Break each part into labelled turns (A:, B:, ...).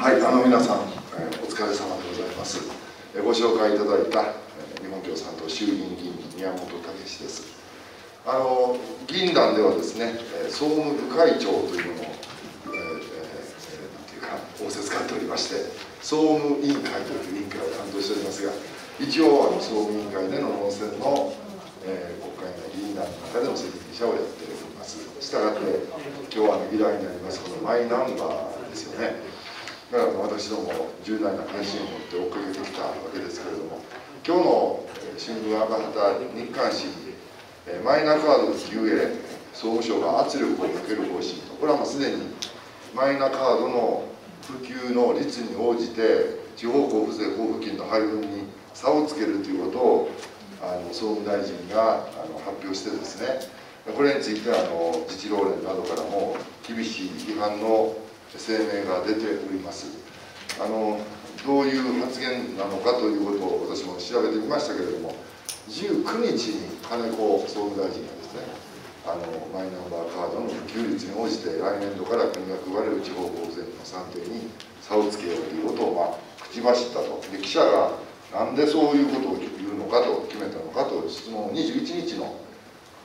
A: はい、あの皆さん、えー、お疲れ様でございます。えー、ご紹介いただいた、えー、日本共産党衆議院議員宮本武史です。あの議員団ではですね、えー、総務部会長というものを、えーえー、なんていうか仰せ使っておりまして、総務委員会という委員会を担当しておりますが、一応あの総務委員会での論戦の、えー、国会の議員団の中での責任者をやっております。したがって今日は議題になりますこのマイナンバーですよね。だから私ども重大な関心を持って追っかけてきたわけですけれども今日の新聞上がった日刊紙マイナカード普及へ総務省が圧力をかける方針とこれはもうすでにマイナカードの普及の率に応じて地方交付税交付金の配分に差をつけるということをあの総務大臣があの発表してですねこれについてあの自治労連などからも厳しい批判の声明が出ております。あのどういう発言なのかということを私も調べてみましたけれども19日に金子総務大臣がですねあのマイナンバーカードの普及率に応じて来年度から国が配れる地方公税の算定に差をつけようということを、まあ、口走ったと。で記者がなんでそういうことを言うのかと決めたのかと質問を21日の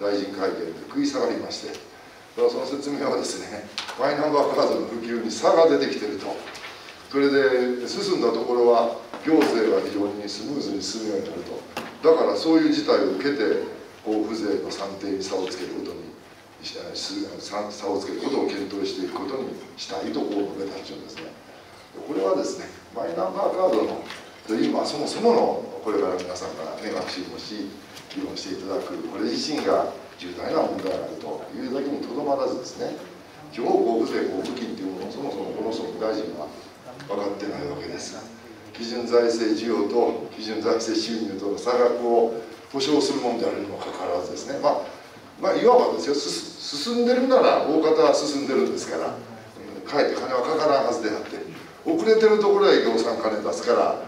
A: 大臣会見で食い下がりましてその説明はですねマイナンバーカードの普及に差が出てきてると。それで進んだところは行政が非常にスムーズに進むようになると。だからそういう事態を受けて交付税の算定に差をつけることに差をつけることを検討していくことにしたいとこう述べたんですね。これはですねマイナンバーカードのという、まあ、そもそものこれから皆さんからね学習もし議論していただくこれ自身が重大な問題があるというだけにとどまらずですね地方交付税交付金というものをそもそもこの総務大臣は分かってないわけです。基準財政需要と基準財政収入との差額を保証するものであるにもかかわらずですね。まあまあいわばですよ進んでるなら大方は進んでるんですからかえって金はかからんはずであって遅れてるところへ業産金出すからあ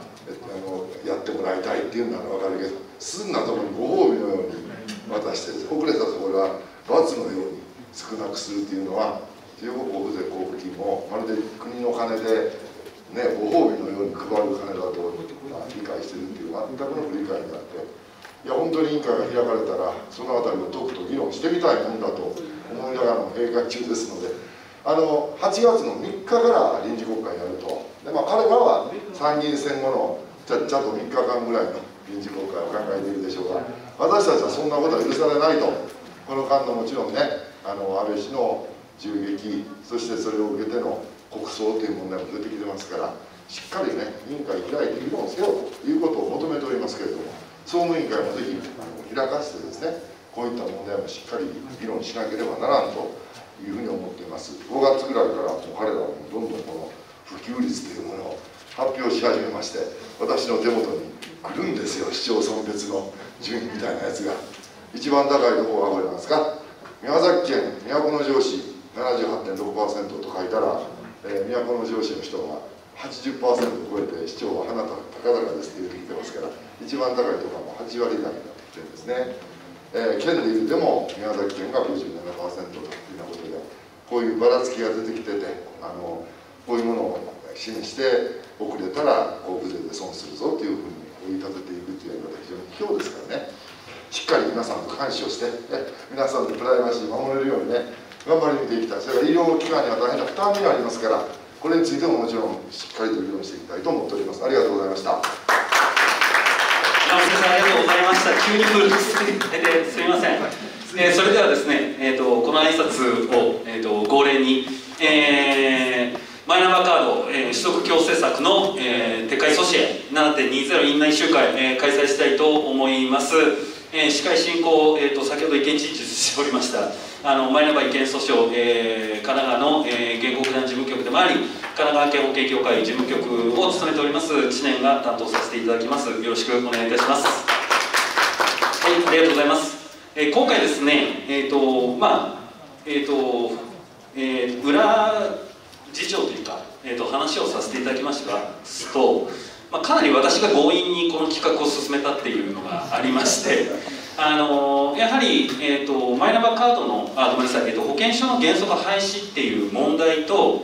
A: のやってもらいたいっていうのは分かるけど進んだところにご褒美のように渡して遅れたところは罰のように少なくするというのは地方交付税交付金もまるで国の金で、ね、ご褒美のように配る金だと、まあ、理解してるっていう全くの不理解になっていや本当に委員会が開かれたらその辺りをとくと議論してみたいもんだと思いながらの閉会中ですのであの8月の3日から臨時国会やるとで、まあ、彼らは参議院選後のちゃっちゃと3日間ぐらいの臨時国会を考えているでしょうが私たちはそんなことは許されないと。この間のもちろんねあの安倍氏の銃撃そしてそれを受けての国葬という問題も出てきてますからしっかりね委員会開いて議論せよということを求めておりますけれども総務委員会もぜひ開かせてですねこういった問題もしっかり議論しなければならんというふうに思っています。5月ぐらいからもう彼らはどんどんこの普及率というものを発表し始めまして私の手元に来るんですよ市町村別の。順みたいなやつが一番高いところはこれなんですか？宮崎県都城市78.6%と書いたら、えー、都城市の人が80%を超えて市長は花高々ですって言ってますから一番高いところはもう8割台になってきてるんですね、えー、県でいうでも宮崎県が57%というようなことでこういうばらつきが出てきててあのこういうものを示して遅れたら交付税で損するぞというふうに追い立てていくというのが非常に卑怯ですからね。しっかり皆さんと監視をして、ね、皆さんのプライバシー守れるようにね頑張り抜いていきたい。それから医療機関には大変な負担になりますからこれについてももちろんしっかりと議論していきたいと思っております。ありがとうございました。
B: 山本さんありがとうございました。急にフルスてすみません、えー、それではですね、えーと、この挨拶を、えーと、と号令に、えーマイナンバーカード、えー、取得強制策の、えー、撤回阻止へ7.20院内集会、えー、開催したいと思います、えー、司会進行、えーと、先ほど意見陳述しておりましたあのマイナンバー意見訴訟、えー、神奈川の、えー、原告団事務局でもあり神奈川県保険協会事務局を務めております知念が担当させていただきます。よろしくお願いいたします。はいありがとうございます、えー、今回ですねえっ、ー、とまあえっ、ー、と、えー、裏次長というか、えーと、話をさせていただきましたと、まあ、かなり私が強引にこの企画を進めたっていうのがありましてあのやはり、えーと、マイナンバーカードのあごめんなさい、えーと、保険証の原則廃止っていう問題と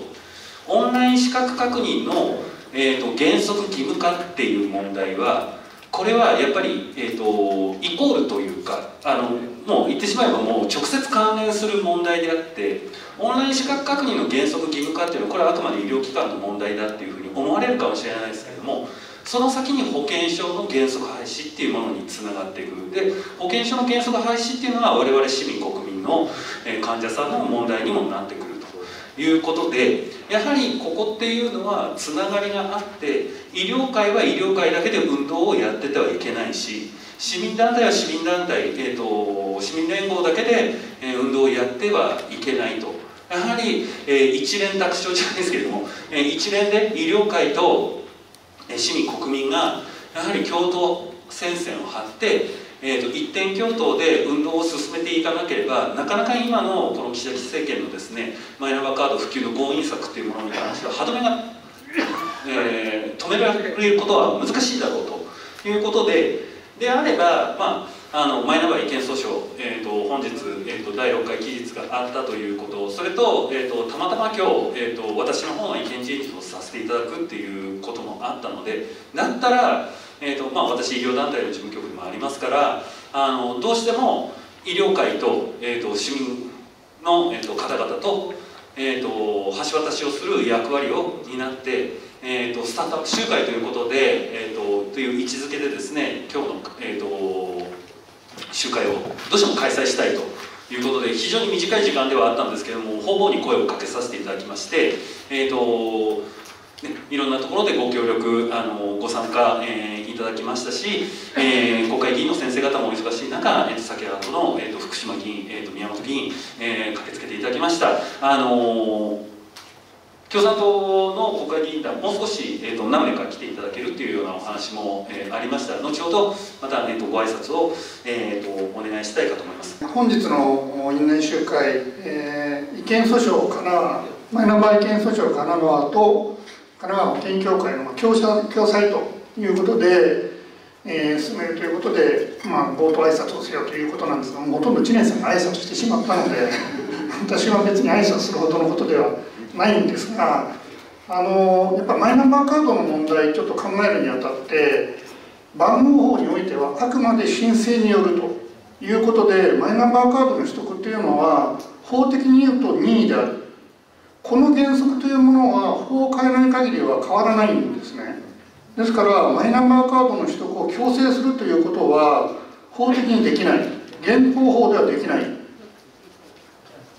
B: オンライン資格確認の、えーと、原則義務化っていう問題はこれはやっぱり、えーと、イコールというかあのもう言ってしまえばもう直接関連する問題であってオンライン資格確認の原則義務化っていうのはこれはあくまで医療機関の問題だっていうふうに思われるかもしれないですけれどもその先に保険証の原則廃止っていうものにつながっていく。で保険証の原則廃止っていうのは我々市民国民の患者さんの問題にもなってくる。いうことでやはりここっていうのはつながりがあって医療界は医療界だけで運動をやっててはいけないし市民団体は市民団体、えーと、市民連合だけで、え運動をやってはいけないと。やはり、えー、一連卓上じゃないですけれども、えー、一連で医療界と市民国民がやはり共闘戦線を張って、えーと、一点共闘で運動を進めていかなければなかなか今のこの岸田政権のですねマイナンバーカード普及の強引策っていうものに関しては歯止めが、えー、止められることは難しいだろうということでであれば、まああのマイナンバー違憲訴訟、えーと、本日、えーと、第6回期日があったということそれと,、えーと、たまたま今日、えー、と私の方の意見陳述をさせていただくっていうこともあったのでだったら、えーとまあ、私医療団体の事務局でもありますからあのどうしても医療界と,、えー、と市民の、えー、と方々と,、えー、と橋渡しをする役割を担ってえーと、スタートアップ集会ということで、えーと、という位置づけでですね今日の、えーと集会をどうしても開催したいということで非常に短い時間ではあったんですけども方々に声をかけさせていただきまして、えーとね、いろんなところでご協力あのご参加、えー、いただきましたし、えー、国会議員の先生方もお忙しい中、えーと、先ほどの、えーと、福島議員、えーと、宮本議員、えー、駆けつけていただきました。あのー共産党の国会議員団もう少し、えーと、何名か来ていただけるというようなお話も、えー、ありました後ほどまた、えーと、ご挨拶を、えーと、お願いしたいかと思います
C: 本日の院内集会、えー、違憲訴訟神奈川マイナンバー違憲訴訟神奈川と神奈川保険協会の共共催ということで、えー、進めるということで、まあ、冒頭挨拶をせよということなんですがほとんど知念さんが挨拶してしまったので 私は別に挨拶するほどのことではないんですがあのやっぱマイナンバーカードの問題ちょっと考えるにあたって番号法においてはあくまで申請によるということでマイナンバーカードの取得っていうのは法的に言うと任意である。この原則というものは法を変えない限りは変わらないんですね。ですからマイナンバーカードの取得を強制するということは法的にできない。現行法ではできない。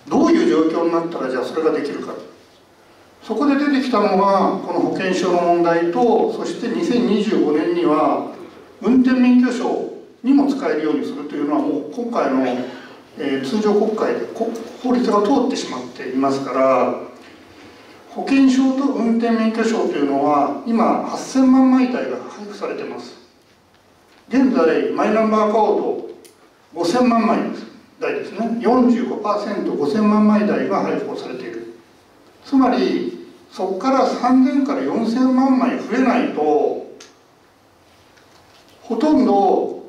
C: どういう状況になったらじゃあそれができるか。そこで出てきたのがこの保険証の問題とそして2025年には運転免許証にも使えるようにするというのはもう今回の、えー、通常国会で法律が通ってしまっていますから保険証と運転免許証というのは今8000万枚台が配布されてます。現在マイナンバーカード5000万枚台ですね。45%5000 万枚台が配布されている。つまりそこから3000から4000万枚増えないとほとんど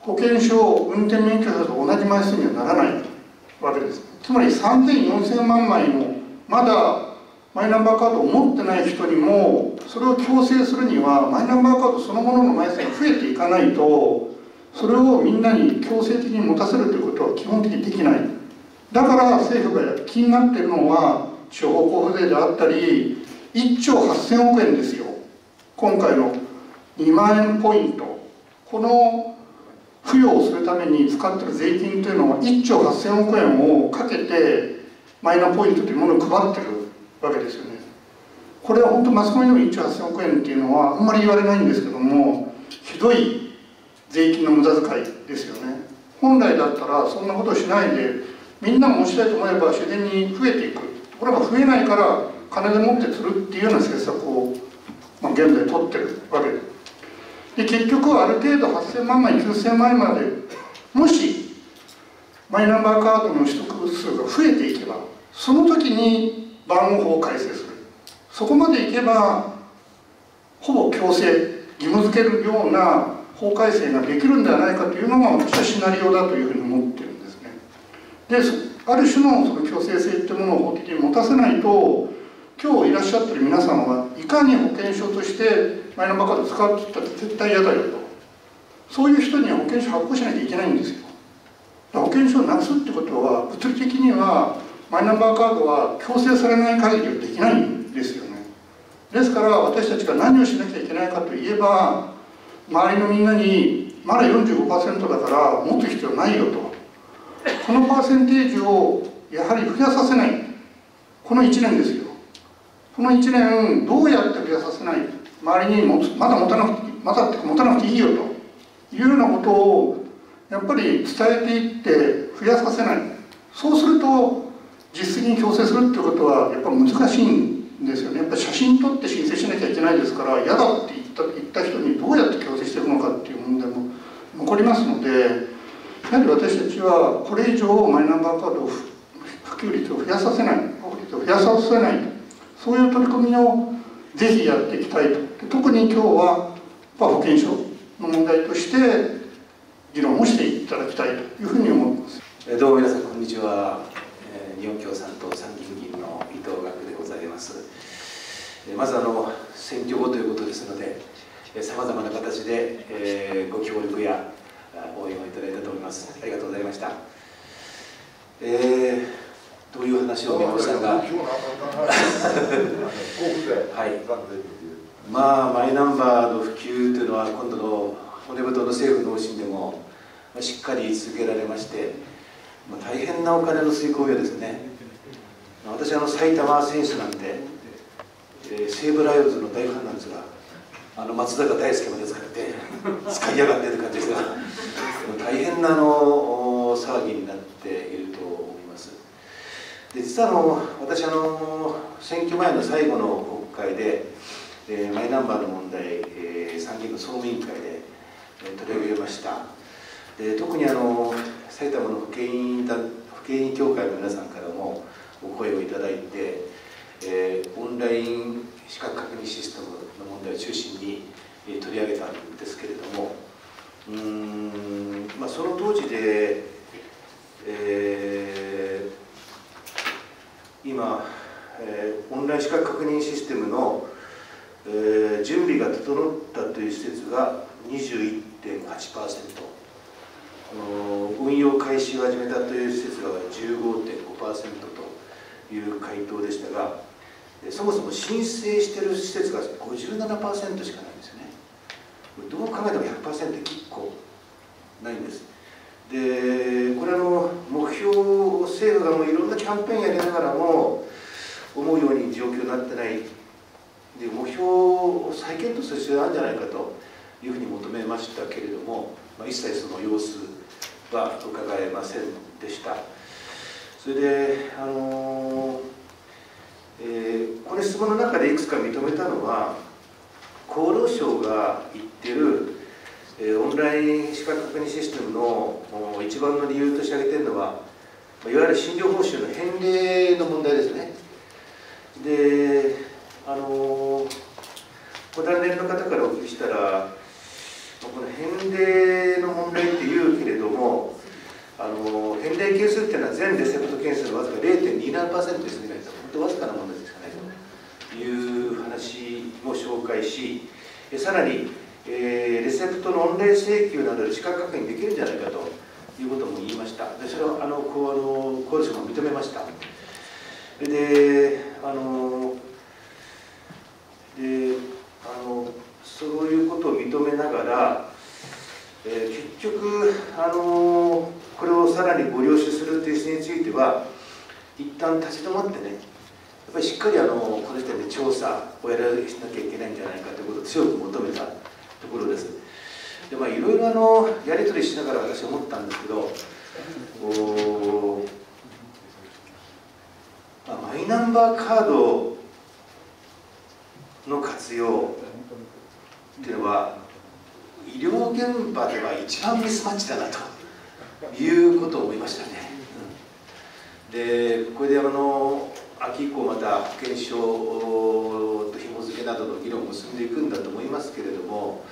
C: 保険証運転免許証と同じ枚数にはならないわけです。つまり30004000万枚のまだマイナンバーカードを持ってない人にもそれを強制するにはマイナンバーカードそのものの枚数が増えていかないとそれをみんなに強制的に持たせるということは基本的にできない。だから政府が気になってるのは地方交付税であったり1兆8000億円ですよ。今回の2万円ポイント。この付与をするために使ってる税金というのは1兆8000億円をかけてマイナポイントというものを配ってる。わけですよね。これは本当マスコミでも1兆8000億円っていうのはあんまり言われないんですけどもひどい税金の無駄遣いですよね。本来だったらそんなことをしないでみんなも持ちたいと思えば自然に増えていく。これが増えないから金でもって釣るっていうような政策を、まあ、現在取ってるわけ。でで結局ある程度8000万枚9000万枚までもしマイナンバーカードの取得数が増えていけばその時に番号法を改正する。そこまでいけばほぼ強制義務付けるような法改正ができるんではないかというのが私はシナリオだというふうに思ってるんですね。である種のその強制性っていうものを法的に持たせないと今日いらっしゃってる皆さんはいかに保険証としてマイナンバーカード使うって言ったら絶対嫌だよと。そういう人には保険証発行しなきゃいけないんですよ。保険証をなくすってことは物理的にはマイナンバーカードは強制されない限りはできないんですよね。ですから私たちが何をしなきゃいけないかといえば周りのみんなにまだ45%だから持つ必要ないよと。このパーセンテージをやはり増やさせない。この1年ですよ。この1年どうやって増やさせない。周りにもまだ持たなくてまだって持たなくていいよと。いうようなことをやっぱり伝えていって増やさせない。そうすると実績に強制するっていうことはやっぱ難しいんですよね。やっぱ写真撮って申請しなきゃいけないですから嫌だって言った言った人にどうやって強制していくのかっていう問題も残りますのでやはり私たちはこれ以上マイナンバーカードを普及率を増やさせない普及率を増やさせないそういう取り組みをぜひやっていきたいと。特に今日は保険証の問題として議論をしていただきたいというふうに思います。
D: どうも皆さんこんにちは。日本共産党参議院議員の伊藤学でございます。まずあの選挙後ということですのでさまざまな形で、えご協力や応援をいただいたと思います。ありがとうございました。えー、どういう話を宮本さんが？はい。まあマイナンバーの普及というのは今度の骨太の政府の方針でもしっかり続けられましてまあ大変なお金の吸い込みをですね。私あの埼玉選手なんで、えー、西武ライオンズの大ファンなんですがあの松坂大輔まで使って 使いやがってという感じですが 大変なあの騒ぎになっていると思います。で実はあの私あの選挙前の最後の国会で、えー、マイナンバーの問題、えー、参議院の総務委員会で、えー、取り上げました。で特にあの埼玉の保険医保険医協会の皆さんからもお声をいただいて、えー、オンライン資格確認システムの問題を中心に、えー、取り上げたんですけれどもうん、まあ、その当時で、えー、今、えー、オンライン資格確認システムの、えー、準備が整ったという施設が21.8%。運用開始を始めたという施設が15.5%という回答でしたがそもそも申請している施設が57%しかないんですよね。どう考えても100%結構ないんです。でこれの目標を政府がもういろんなキャンペーンやりながらも思うように状況になってない。で目標を再検討する必要があるんじゃないかというふうに求めましたけれども、まあ、一切その様子は伺えませんでした。それであのえー、この質問の中でいくつか認めたのは厚労省が言ってる、えー、オンライン資格確認システムの一番の理由として挙げてるのはいわゆる診療報酬の返礼の問題ですね。であのご断念の方からお聞きしたらこの返礼の問題っていうけれどもあの返礼件数っていうのは全レセプト件数のわずか0.27%です本当わずかなものですかね。という話も紹介しさらに、えー、レセプトのオンライン請求などで資格確認できるんじゃないかということも言いました。でそれをあのこうあの厚労省も認めました。であのであのそういうことを認めながら、えー、結局、あのこれをさらにご了承するという点については一旦立ち止まってねやっぱりしっかりあのこの時点で調査をやらなきゃいけないんじゃないかということを強く求めたところです。でまあいろいろあのやり取りしながら私思ったんですけどお、まあ、マイナンバーカードの活用っていうのは医療現場では一番ミスマッチだなということを思いましたね。でこれであの秋以降また保険証と紐付けなどの議論も進んでいくんだと思いますけれども、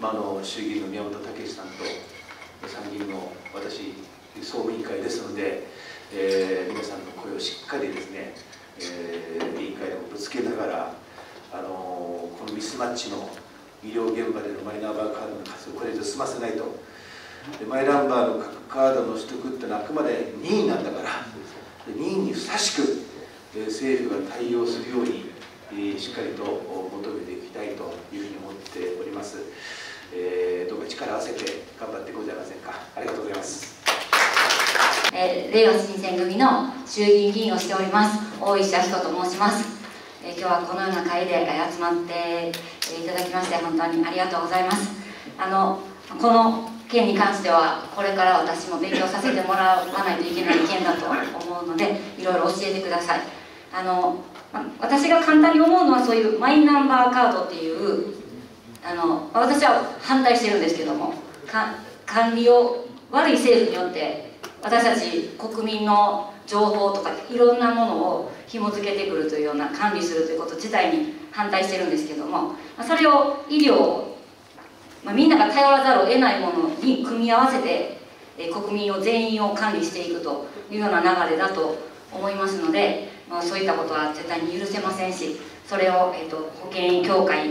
D: まあ、あの衆議院の宮本武さんと参議院の私総務委員会ですので、えー、皆さんの声をしっかりですねえー、委員会でもぶつけながら、あのこのミスマッチの医療現場でのマイナンバーカードの活用これ以上済ませないと。でマイナンバーのカードの取得ってのはあくまで任意なんだから任意にふさしく、えー、政府が対応するように、えー、しっかりと求めていきたいというふうに思っております、えー、どうか力を合わせて頑張ってございませんか？ありがとうございます。
E: えー、令和新選組の衆議院議員をしております大石明子と申します、えー、今日はこのような会で集まっていただきまして本当にありがとうございます。あのこの件に関してはこれから私も勉強させてもらわないといけない件だと思うのでいろいろ教えてください。あの私が簡単に思うのはそういうマイナンバーカードっていうあの私は反対してるんですけども管理を悪い政府によって私たち国民の情報とかいろんなものを紐付けてくるというような管理するということ自体に反対してるんですけどもそれを医療まあ、みんなが頼らざるを得ないものに組み合わせて、え国民を全員を管理していくというような流れだと思いますので、まあ、そういったことは絶対に許せませんしそれを、えーと、保険協会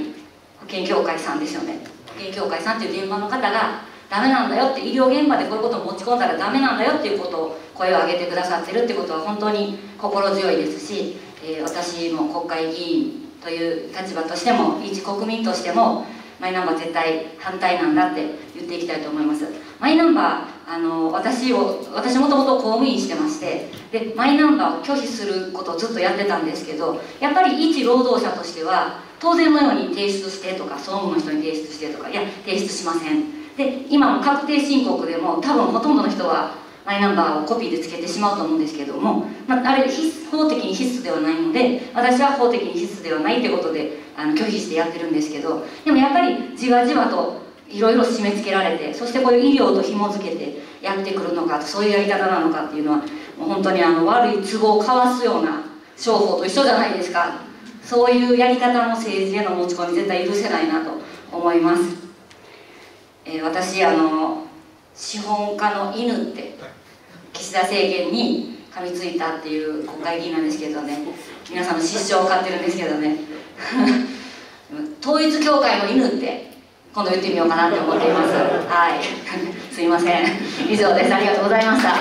E: 保険協会さんですよね。保険協会さんという現場の方がダメなんだよって医療現場でこういうことを持ち込んだらダメなんだよっていうことを声を上げてくださってるってことは本当に心強いですし、えー、私も国会議員という立場としても一国民としてもマイナンバー絶対反対なんだって言っていきたいと思います。マイナンバーあの私を私もともと公務員してましてでマイナンバーを拒否することをずっとやってたんですけどやっぱり一労働者としては当然のように提出してとか総務の人に提出してとかいや提出しません。で今の確定申告でも多分ほとんどの人はマイナンバーをコピーでつけてしまうと思うんですけども、まあ、あれ法的に必須ではないので私は法的に必須ではないってことであの拒否してやってるんですけどでもやっぱりじわじわといろいろ締め付けられてそしてこういう医療と紐付けてやってくるのかそういうやり方なのかっていうのはもう本当にあの悪い都合をかわすような商法と一緒じゃないですか。そういうやり方の政治への持ち込み絶対許せないなと思います、えー、私あの資本家の犬って岸田政権に噛みついたっていう国会議員なんですけどね。皆さんの失笑を買ってるんですけどね。統一教会の犬って今度言ってみようかなと思っています。はい。すいません。以上です。ありがとうございました。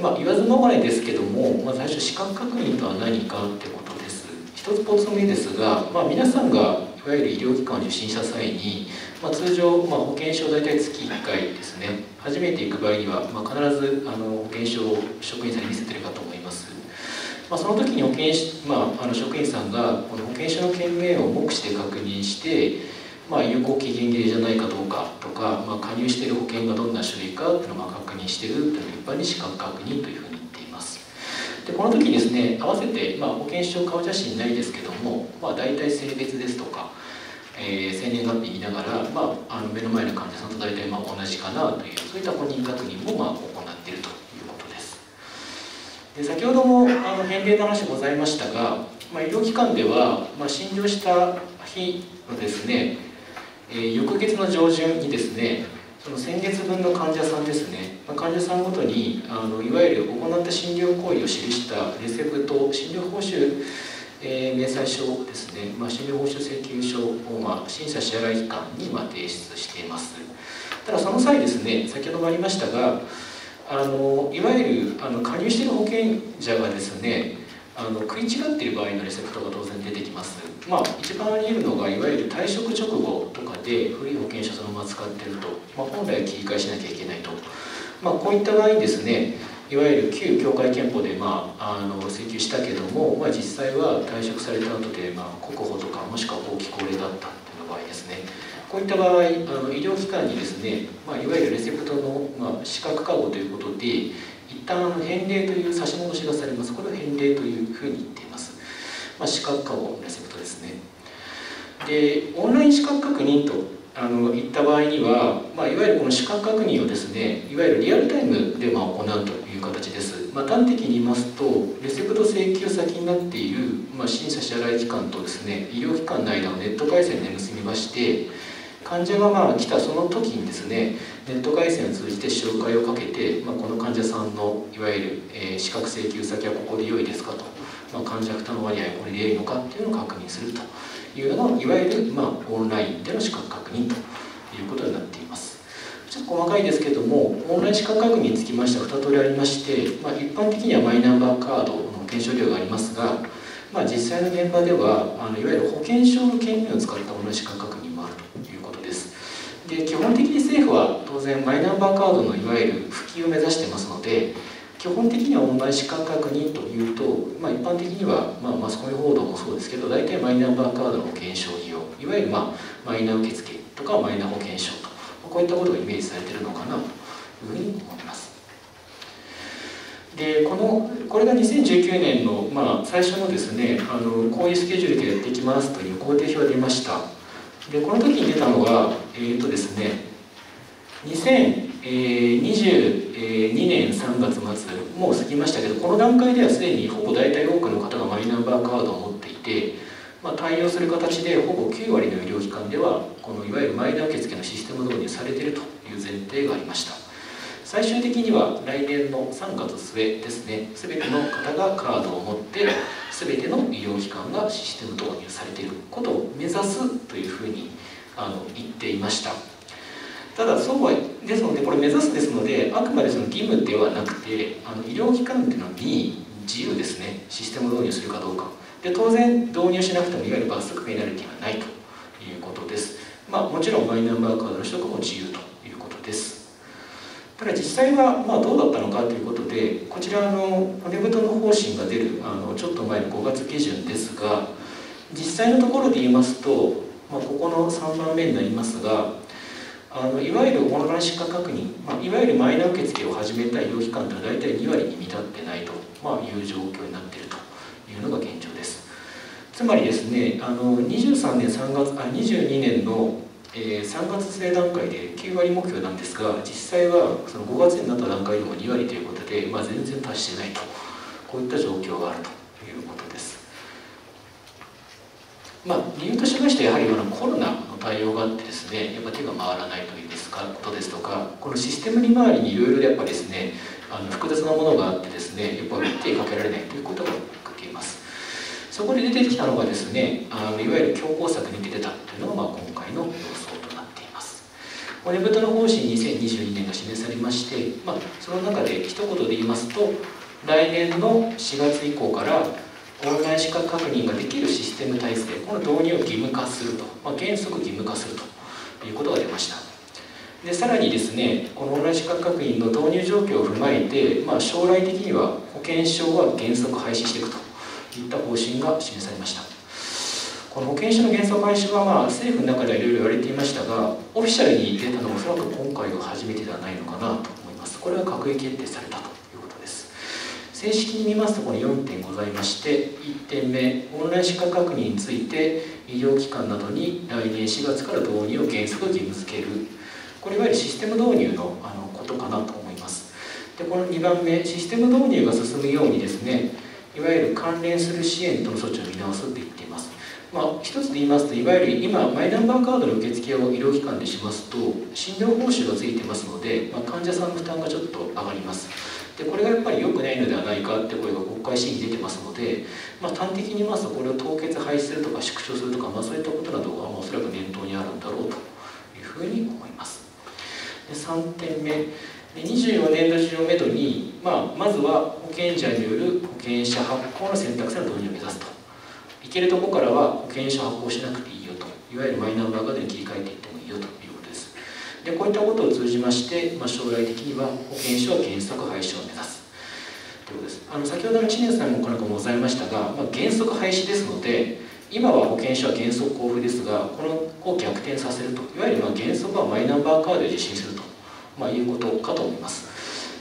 F: まあ、言わずもがなですけども、まあ、最初資格確認とは何かってことです。一つポツ目ですが、まあ、皆さんがいわゆる医療機関を受診した際に、まあ、通常、まあ、保険証大体月1回ですね。初めて行く場合には、まあ、必ずあの保険証を職員さんに見せてるかと思います。まあ、その時に保険、まあ、あの職員さんがこの保険証の件名を目視で確認して、まあ、有効期限切れじゃないかどうかとか、まあ、加入している保険がどんな種類かっていうのを確認しているというのを一般に資格確認というふうに言っています。でこの時にですね合わせて、まあ、保険証顔写真ないですけども、まあ、大体性別ですとか、えー、生年月日見ながら、まあ、あの目の前の患者さんと大体まあ同じかなというそういった本人確認もまあ行っているということで先ほどもあの返礼の話ございましたが、まあ、医療機関では、まあ、診療した日のですね、えー、翌月の上旬にですねその先月分の患者さんですね、まあ、患者さんごとにあのいわゆる行った診療行為を記したレセプト診療報酬、えー、明細書ですね、まあ、診療報酬請求書を、まあ、審査支払い機関に、まあ、提出しています。ただその際ですね先ほどもありましたがあのいわゆるあの加入している保険者がですねあの食い違っている場合のレセプトが当然出てきます。まあ、一番あり得るのがいわゆる退職直後とかで古い保険証そのまま使ってると、まあ、本来は切り替えしなきゃいけないと、まあ、こういった場合にですねいわゆる旧協会憲法で、まあ、あの請求したけども、まあ、実際は退職された後で、まあ、国保とかもしくは後期高齢だったっていう場合ですね。こういった場合あの医療機関にですね、まあ、いわゆるレセプトの、まあ、資格過誤ということで一旦返礼という差し戻しがされます。これを返礼というふうに言っています、まあ、資格過誤レセプトですね。でオンライン資格確認とあの言った場合には、まあ、いわゆるこの資格確認をですねいわゆるリアルタイムでまあ行うと。形です、まあ、端的に言いますとレセプト請求先になっている、まあ、審査支払い機関とですね医療機関の間をネット回線で結びまして患者がまあ来たその時にですねネット回線を通じて紹介をかけて、まあ、この患者さんのいわゆる、えー、資格請求先はここで良いですかとまあ、患者負担の割合はこれでいいのかっていうのを確認するというのいわゆる、まあ、オンラインでの資格確認ということになっています。ちょっと細かいですけどもオンライン資格確認につきましては2通りありまして、まあ、一般的にはマイナンバーカードの検証料がありますが、まあ、実際の現場ではあのいわゆる保険証の権限を使ったオンライン資格確認もあるということです。で基本的に政府は当然マイナンバーカードのいわゆる普及を目指してますので基本的にはオンライン資格確認というと、まあ、一般的には、まあ、マスコミ報道もそうですけど大体マイナンバーカードの保険証利用いわゆる、まあ、マイナ受付とかマイナ保険証とこういったことがイメージされているのかなというふうに思います。でこのこれが2019年の、まあ、最初のですねあのこういうスケジュールでやっていきますという工程表が出ました。でこの時に出たのがえっ、とですね2022年3月末もう過ぎましたけどこの段階ではすでにほぼ大体多くの方がマイナンバーカードを持っていて、まあ、対応する形でほぼ9割の医療機関ではこのいわゆるマイナ受付のシステム導入されているという前提がありました。最終的には来年の3月末ですね全ての方がカードを持って全ての医療機関がシステム導入されていることを目指すというふうにあの言っていました。ただそうはですのでこれ目指すですのであくまでその義務ではなくてあの医療機関っていうのに自由ですね。システム導入するかどうか。で当然導入しなくてもいわゆる罰則ペナルティはないということです。まあもちろんマイナンバーカードの取得も自由ということです。ただ実際はまどうだったのかということでこちらの骨太の方針が出るあのちょっと前の5月下旬ですが実際のところで言いますと、まあ、ここの3番目になりますがあのいわゆるオンライン疾患確認、まあ、いわゆるマイナ受付を始めた医療機関というのは大体2割に満たってないと、まあ、いう状況になっているというのが現状です。つまりですねあの23年3月あ22年の、えー、3月末段階で9割目標なんですが実際はその5月になった段階でも2割ということで、まあ、全然達してないと。こういった状況があるということです。まあ、理由としましてやはりコロナの対応があってですねやっぱ手が回らないというですかことですとかこのシステム利回りにいろいろやっぱですねあの複雑なものがあってですねやっぱり手かけられないということがそこで出てきたのがですねあのいわゆる強行策に出てたというのが、まあ、今回の予想となっています。骨太の方針2022年が示されまして、まあ、その中で一言で言いますと来年の4月以降からオンライン資格確認ができるシステム体制この導入を義務化すると、まあ、原則義務化するということが出ました。でさらにですねこのオンライン資格確認の導入状況を踏まえて、まあ、将来的には保険証は原則廃止していくと。いった方針が示されました。この保険証の原則廃止は、まあ、政府の中ではいろいろ言われていましたがオフィシャルに出たのはおそらく今回が初めてではないのかなと思います。これは閣議決定されたということです。正式に見ますとこの4点ございまして1点目オンライン資格確認について医療機関などに来年4月から導入を原則義務付ける。これいわゆるシステム導入のあのことかなと思います。でこの2番目システム導入が進むようにですねいわゆる関連する支援との措置を見直すと言っています。まあ、一つで言いますといわゆる今マイナンバーカードの受付を医療機関でしますと診療報酬がついてますので、まあ、患者さんの負担がちょっと上がります。でこれがやっぱり良くないのではないかって声が国会審議出てますので、まあ、端的に言いますとこれを凍結廃止するとか縮小するとか、まあ、そういったことなどがおそらく念頭にあるんだろうというふうに思います。で3点目。24年度中をめどに、まあ、まずは保険者による保険者発行の選択肢の導入を目指すと。いけるとこからは保険証発行しなくていいよと。いわゆるマイナンバーカードに切り替えていってもいいよということです。でこういったことを通じまして、まあ、将来的には保険証は原則廃止を目指す。ということです。あの先ほどの知念さんもこの子もございましたが、まあ、原則廃止ですので今は保険証は原則交付ですがこのを逆転させると。いわゆるまあ原則はマイナンバーカードで実施すると、まあ、いうことかと思います。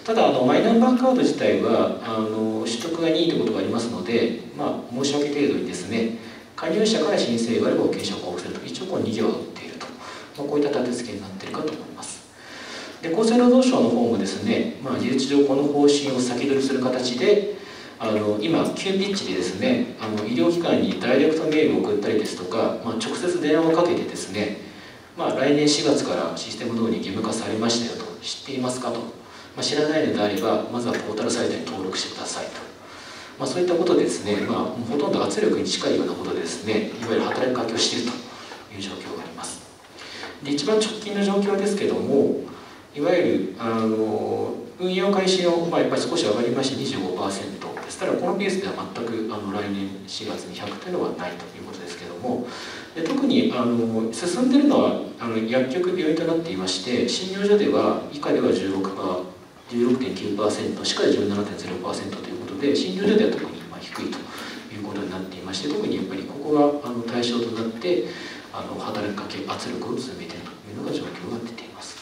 F: ただあのマイナンバーカード自体はあの取得が任意ということがありますので、まあ、申し訳程度にですね加入者から申請があれば保険証を交付すると一応この2行は打っていると、まあ、こういった立て付けになっているかと思います。で厚生労働省の方もですね、まあ、事実上この方針を先取りする形であの今急ピッチでですねあの医療機関にダイレクトメールを送ったりですとか、まあ、直接電話をかけてですね、まあ、来年4月からシステム導入義務化されましたよ知っていますかと、まあ、知らないのであればまずはポータルサイトに登録してくださいと、まあ、そういったことでですね、まあ、ほとんど圧力に近いようなことでですね。いわゆる働きかけをしているという状況があります。で一番直近の状況ですけどもいわゆるあの運用開始の、まあ、やっぱり少し上がりまして25%ですからこのペースでは全くあの来年4月に100というのはないということですけどもで特にあの進んでいるのはあの薬局病院となっていまして診療所では以下では16%。16.9%歯科で17.0%ということで診療所では特にま低いということになっていまして特にやっぱりここがあの対象となってあの働きかけ圧力を強めているというのが状況が出ています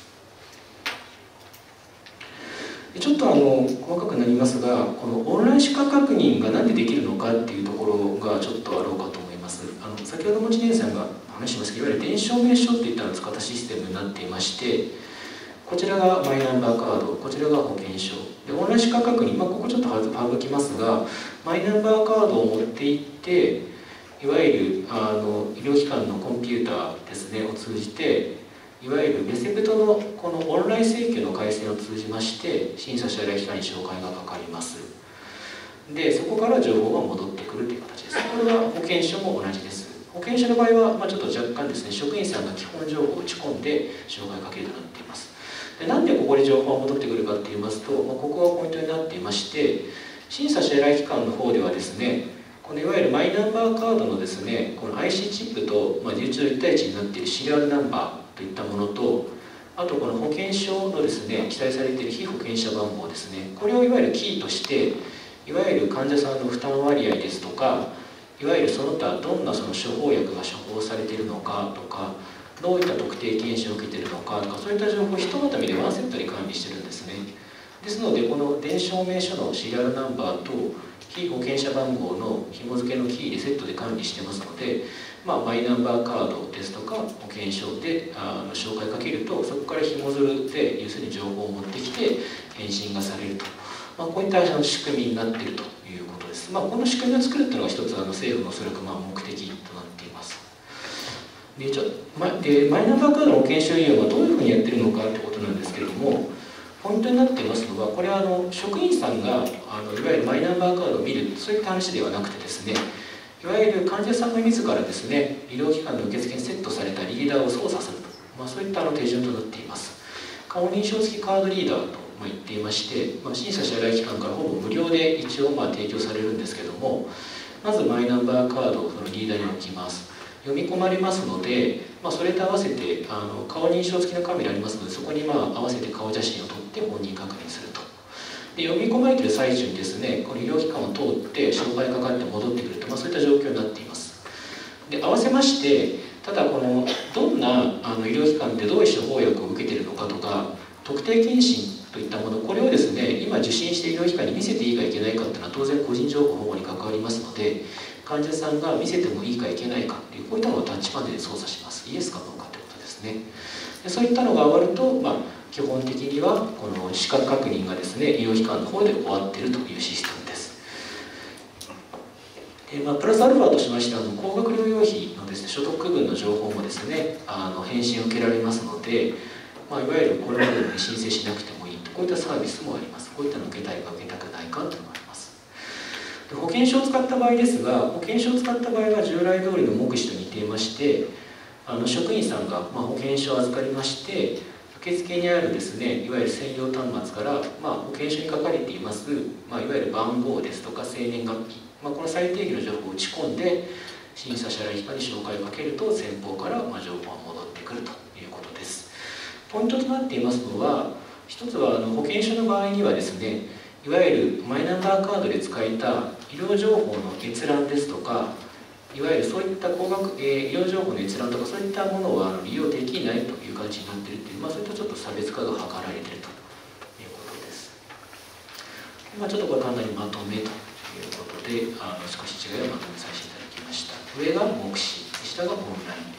F: ちょっとあの細かくなりますがこのオンライン資格確認が何でできるのかっていうところがちょっとあろうかとます。あの先ほども知念さんが話しますけどいわゆる電子証明書っていったのを使ったシステムになっていましてこちらがマイナンバーカードこちらが保険証。でオンライン資格確認、まあ、ここちょっと省きますがマイナンバーカードを持っていっていわゆるあの医療機関のコンピューターですねを通じていわゆるレセプトのこのオンライン請求の回線を通じまして審査者や機関に紹介がかかります。でそこから情報が戻ってくるという形。ですこれは保険証も同じです。保険証の場合は、まあ、ちょっと若干ですね職員さんが基本情報を打ち込んで紹介かけるとなっています。でなんでここに情報が戻ってくるかっていいますと、まあ、ここがポイントになっていまして審査支払い機関の方ではですねこのいわゆるマイナンバーカードのですねこの IC チップと、まあ、流通1対1になっているシリアルナンバーといったものとあとこの保険証のですね記載されている非保険者番号ですね。これをいわゆるキーとしていわゆる患者さんの負担割合ですとかいわゆるその他どんなその処方薬が処方されているのかとかどういった特定検診を受けているのかとかそういった情報をひとまとめでワンセットに管理してるんですね。ですのでこの電子証明書のシリアルナンバーと非保険者番号の紐付けのキーでセットで管理してますので、まあ、マイナンバーカードですとか保険証であの紹介かけるとそこから紐づいて要するに情報を持ってきて返信がされると、まあ、こういった仕組みになっているということです、まあ、この仕組みを作るというのが一つあの政府のそらくまあ目的となっています。でちょま、でマイナンバーカードの保険証利用はどういうふうにやってるのかということなんですけれどもポイントになっていますのはこれはあの職員さんがあのいわゆるマイナンバーカードを見るそういった話ではなくてですねいわゆる患者さんが自らですね医療機関の受付にセットされたリーダーを操作すると、まあ、そういったあの手順となっています。顔認証付きカードリーダーとまあ言っていまして、まあ、審査支払機関からほぼ無料で一応まあ提供されるんですけどもまずマイナンバーカードをそのリーダーに置きます。読み込まれますので、まあ、それと合わせてあの顔認証付きのカメラありますのでそこにまあ合わせて顔写真を撮って本人確認すると。で読み込まれてる最中にですねこの医療機関を通って障害かかって戻ってくると、まあ、そういった状況になっています。で合わせましてただこのどんなあの医療機関でどういう処方薬を受けているのかとか特定健診といったものこれをですね今受診して医療機関に見せていいかいけないかっていうのは当然個人情報保護に関わりますので患者さんが見せてもいいかいけないかっていうこういったのをタッチパネルで操作します。イエスかノーかということですね。でそういったのが終わると、まあ、基本的にはこの資格確認がですね医療機関の方で終わってるというシステムです。で、まあ、プラスアルファとしましてあの高額療養費のです、ね、所得区分の情報もですねあの返信を受けられますので、まあ、いわゆるこれまでに申請しなくてもこういったサービスもあります。こういったのを受けたいか受けたくないかというのがあります。で保険証を使った場合ですが保険証を使った場合は従来通りの目視と似ていましてあの職員さんが、まあ、保険証を預かりまして受付にあるですねいわゆる専用端末から、まあ、保険証に書かれています、まあ、いわゆる番号ですとか生年月日、まあ、この最低限の情報を打ち込んで審査者来機関に紹介をかけると先方からま情報が戻ってくるということです。ポイントとなっていますのは一つはあの保険証の場合にはですねいわゆるマイナンバーカードで使えた医療情報の閲覧ですとかいわゆるそういった高額、えー、医療情報の閲覧とかそういったものは利用できないという形になっているという、まあ、そういったちょっと差別化が図られているということです。まあ、ちょっとこれかなりまとめということであの少し違いをまとめさせていただきました。上が目視下がオンライン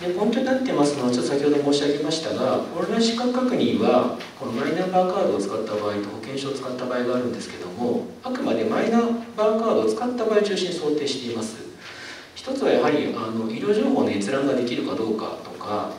F: でポイントになってますのはちょっと先ほど申し上げましたがオンライン資格確認はこのマイナンバーカードを使った場合と保険証を使った場合があるんですけどもあくまでマイナンバーカードを使った場合を中心に想定しています。一つはやはりあの医療情報の閲覧ができるかどうかとか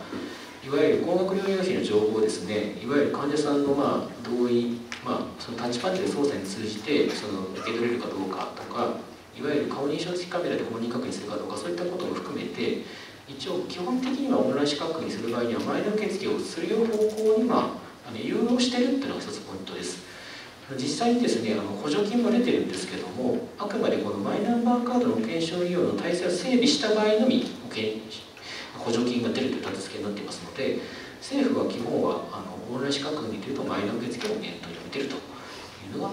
F: いわゆる高額療養費の情報ですね。いわゆる患者さんのまあ同意、まあ、そのタッチパネル操作に通じてその受け取れるかどうかとかいわゆる顔認証付きカメラで本人確認するかどうかそういったことも含めて一応基本的にはオンライン資格にする場合には前の受付をするよう方向にまあ誘導してるっていうのが一つポイントです。実際にですねあの補助金も出てるんですけどもあくまでこのマイナンバーカードの保険証利用の体制を整備した場合のみ保険補助金が出るという立て付けになっていますので政府は基本はあのオンライン資格にというとマイナ受付を念頭に置いているというのが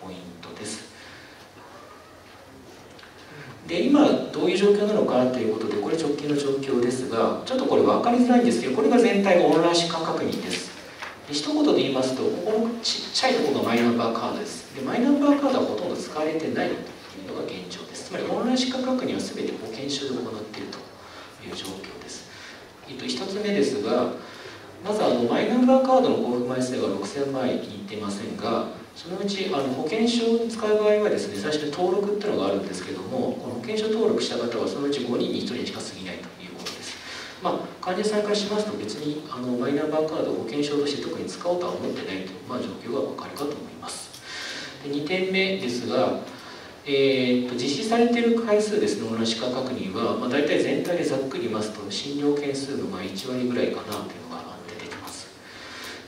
F: ポイントです。で今どういう状況なのかということでこれ直近の状況ですがちょっとこれ分かりづらいんですけどこれが全体がオンライン資格確認です。で一言で言いますとここのちっちゃいところがマイナンバーカードです。でマイナンバーカードはほとんど使われてないというのが現状です。つまりオンライン資格確認は全て保険証で行っているという状況です、えっと、1つ目ですがまずあのマイナンバーカードの交付枚数が6000枚にいってませんがそのうちあの保険証に使う場合はですね最初に登録っていうのがあるんですけどもこの保険証登録した方はそのうち5人に1人しか過ぎないということですまあ患者さんからしますと別にあのマイナンバーカードを保険証として特に使おうとは思ってないという、まあ、状況がお分かりかと思いますで2点目ですがえーと、実施されている回数ですね、オンライン歯科確認は、まあ、大体全体でざっくり言いますと、診療件数のまあ1割ぐらいかなというのが出てきます。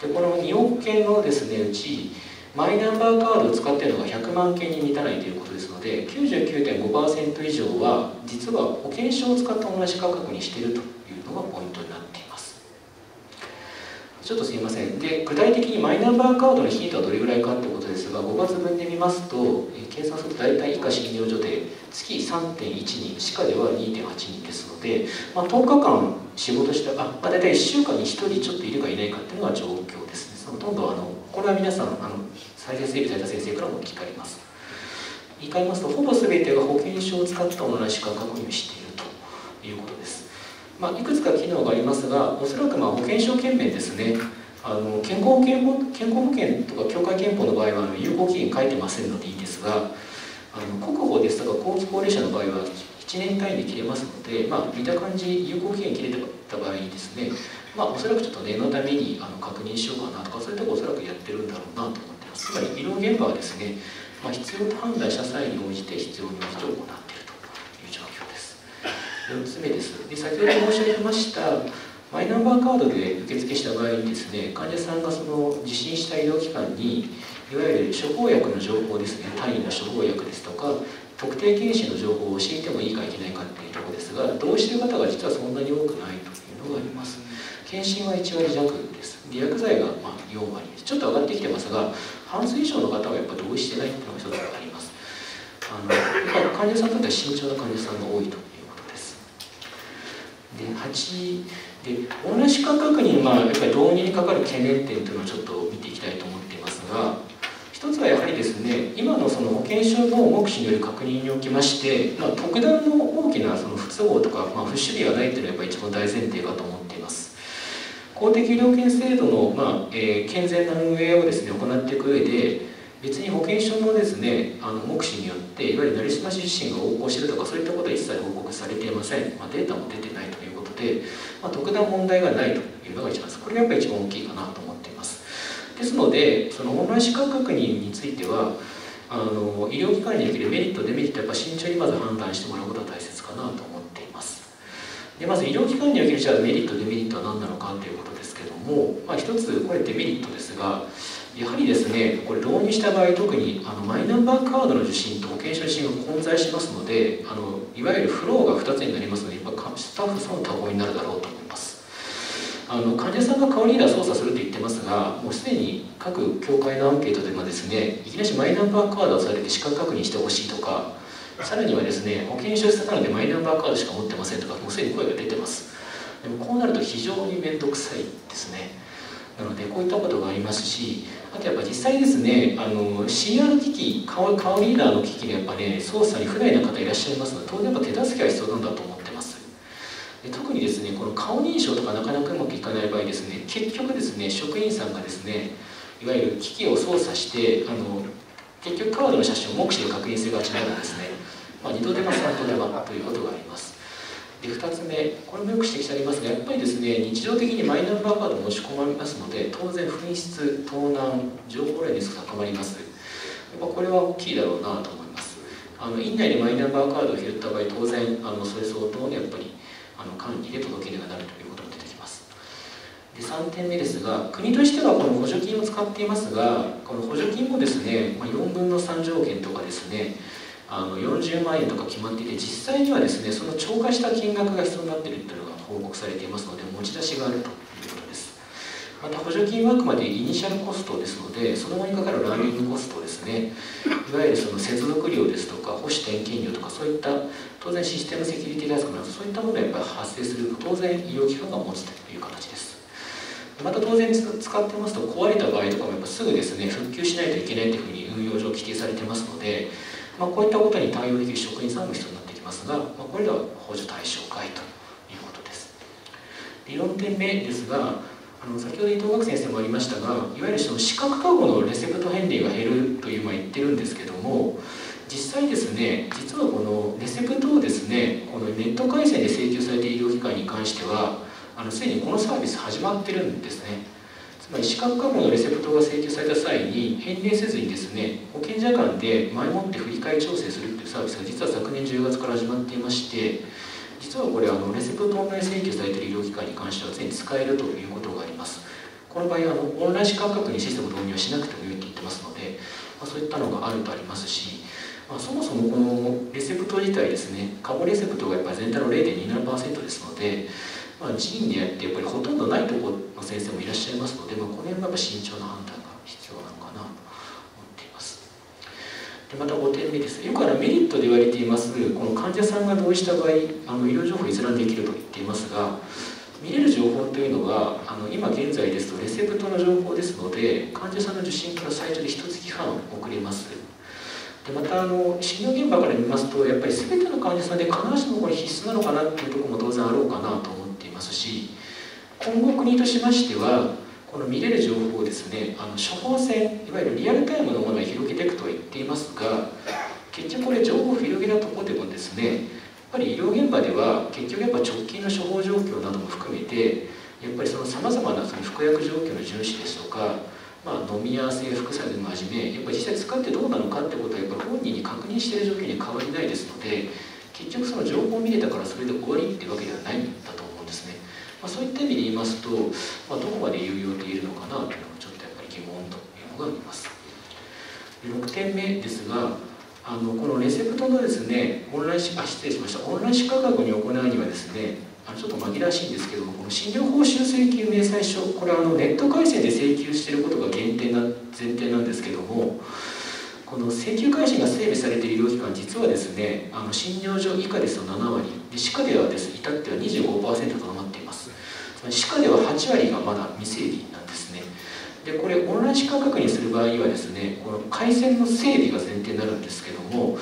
F: で、この2億件のですね、うち、マイナンバーカードを使っているのが100万件に満たないということですので、99.5%以上は、実は保険証を使ったオンライン歯科確認しているというのがポイントになっています。ちょっとすいませんで具体的にマイナンバーカードのヒートはどれぐらいかということですが5月分で見ますと、計算すると大体以下診療所で月3.1人歯科では2.8人ですので、まあ、10日間仕事したあ、まあ、大体1週間に1人ちょっといるかいないかっていうのが状況ですねほとんどあのこれは皆さんあの再生整備された先生からも聞かれます。言い換えますとほぼ全てが保険証を使ったオンライン歯科確認しているということです。まあ、いくつか機能がありますがおそらくまあ保険証券面ですね。あの健康保険健康保険とか協会憲法の場合は有効期限書いてませんのでいいですがあの国保ですとか後期高齢者の場合は1年単位で切れますので、まあ、見た感じ有効期限切れてた場合にですね、まあ、おそらくちょっと念のためにあの確認しようかなとかそういうところおそらくやってるんだろうなと思ってます。つまり医療現場はですね、まあ、必要と判断した際に応じて必要に応じて行っているという状況です。4つ目です。で先ほど申し上げましたマイナンバーカードで受付した場合にですね患者さんがその受診した医療機関にいわゆる処方薬の情報ですね単位の処方薬ですとか特定健診の情報を教えてもいいかいけないかっていうところですが同意してる方が実はそんなに多くないというのがあります。検診は1割弱です。利薬剤がま4割です。ちょっと上がってきてますが半数以上の方はやっぱ同意してないっていうのが一つあります。あの患者さんにとっては慎重な患者さんが多いということで8でオンライン資格確認まあやっぱり導入にかかる懸念点というのをちょっと見ていきたいと思っていますが一つはやはりですね今のその保険証の目視による確認におきまして、まあ、特段の大きなその不都合とか、まあ、不守備がないというのはやっぱ一番大前提かと思っています。公的医療券制度の、まあえー、健全な運営をですね行っていく上で別に保険証のですねあの目視によっていわゆる成り済まし自身が横行しているとかそういったことは一切報告されていません、まあ、データも出てないということで、まあ、特段問題がないというのが一番これがやっぱり一番大きいかなと思います。ですのでそのオンライン資格確認についてはあの医療機関におけるメリットデメリットやっぱ慎重にまず判断してもらうことが大切かなと思っています。でまず医療機関におけるじゃあメリットデメリットは何なのかということですけども、まあ、一つこれデメリットですがやはりですねこれ導入した場合特にあのマイナンバーカードの受診と保険証受診が混在しますのであのいわゆるフローが2つになりますのでやっぱスタッフさんの多忙になるだろうと思います。あの患者さんが顔リーダー操作すると言ってますがもうすでに各協会のアンケートでもですねいきなりマイナンバーカードをされて資格確認してほしいとかさらにはですね保険証したのでマイナンバーカードしか持ってませんとかもうすでに声が出てます。でもこうなると非常に面倒くさいですね。なのでこういったことがありますしあとやっぱ実際ですねあの CR 機器顔顔リーダーの機器でやっぱね操作に不慣れな方いらっしゃいますので当然やっぱ手助けは必要なんだと特にですねこの顔認証とかなかなかうまくいかない場合ですね結局ですね職員さんがですねいわゆる機器を操作してあの結局カードの写真を目視で確認するがちなるんですね、まあ、2度手間3度手間ということがあります。で2つ目これもよく指摘されますがやっぱりですね日常的にマイナンバーカードを持ち込まれますので当然紛失盗難情報漏洩リスク高まります。やっぱこれは大きいだろうなと思います。あの院内でマイナンバーカードを拾った場合当然あのそれ相当のやっぱりあの管理で届け出がなるということも出てきます。で3点目ですが国としてはこの補助金を使っていますがこの補助金もですね、ま、4分の3条件とかですねあの40万円とか決まっていて実際にはですねその超過した金額が必要になっているというのが報告されていますので持ち出しがあると。また補助金はあくまでイニシャルコストですのでその後にかかるランニングコストですね。いわゆるその接続料ですとか保守点検料とかそういった当然システムセキュリティ対策などそういったものがやっぱり発生する当然医療機関が持つという形です。また当然使ってますと壊れた場合とかもやっぱすぐですね復旧しないといけないというふうに運用上規定されてますのでまあ、こういったことに対応できる職員さんも必要になってきますが、まあ、これらは補助対象外ということです。で4点目ですがあの先ほど伊藤学先生もありましたがいわゆるその資格過去のレセプト返礼が減るというま言ってるんですけども実際ですね実はこのレセプトをですねこのネット回線で請求されている医療機関に関してはあのすでにこのサービス始まってるんですね。つまあ、資格過去のレセプトが請求された際に返礼せずにですね保険者間で前もって振り替え調整するっていうサービスが実は昨年10月から始まっていまして実はこれあのレセプトオンライン請求されている医療機関に関しては常に使えるということがあります。この場合あのオンライン資格確認システム導入はしなくてもよいと言ってますので、まあ、そういったのがあるとありますし、まあ、そもそもこのレセプト自体ですね過去レセプトがやっぱり全体の0.27%ですのでまあ、人員でやってやっぱりほとんどないところの先生もいらっしゃいますので、まあ、この辺はやっぱ慎重な判断が必要なのかなと思っていますでまた5点目です。よくあのメリットで言われていますこの患者さんが同意した場合あの医療情報閲覧できると言っていますが見れる情報というのがあの今現在ですとレセプトの情報ですので患者さんの受診から最長で1月半遅れます。でまたあの診療現場から見ますとやっぱり全ての患者さんで必ずしもこれ必須なのかなっていうところも当然あろうかなと思っていますし今後国としましてはこの見れる情報をですねあの処方箋いわゆるリアルタイムのものを広げていくとは言っていますが結局これ情報を広げたとこでもですねやっぱり医療現場では結局やっぱ直近の処方状況なども含めてやっぱりそのさまざまなその服薬状況の遵守ですとか、まあ、飲み合わせ副作用もはじめやっぱり実際使ってどうなのかってことはやっぱ本人に確認している状況に変わりないですので結局その情報を見れたからそれで終わりっていうわけではないんだと。まあ、そういった意味で言いますと、まあ、どこまで有用でいるのかなというのがちょっとやっぱり疑問というのがあります。6点目ですがあのこのレセプトのですねオンラインあ失礼しました。オンライン資格学に行うにはですねあのちょっと紛らわしいんですけどもこの診療報酬請求明細書これはあのネット回線で請求していることが限定な前提なんですけどもこの請求開始が整備されている医療機関実はですねあの診療所以下ですと7割。で歯科ではです至っては25%とどまって歯科では8割がまだ未整備なんですね。でこれオンライン歯科確認する場合はですねこの回線の整備が前提になるんですけども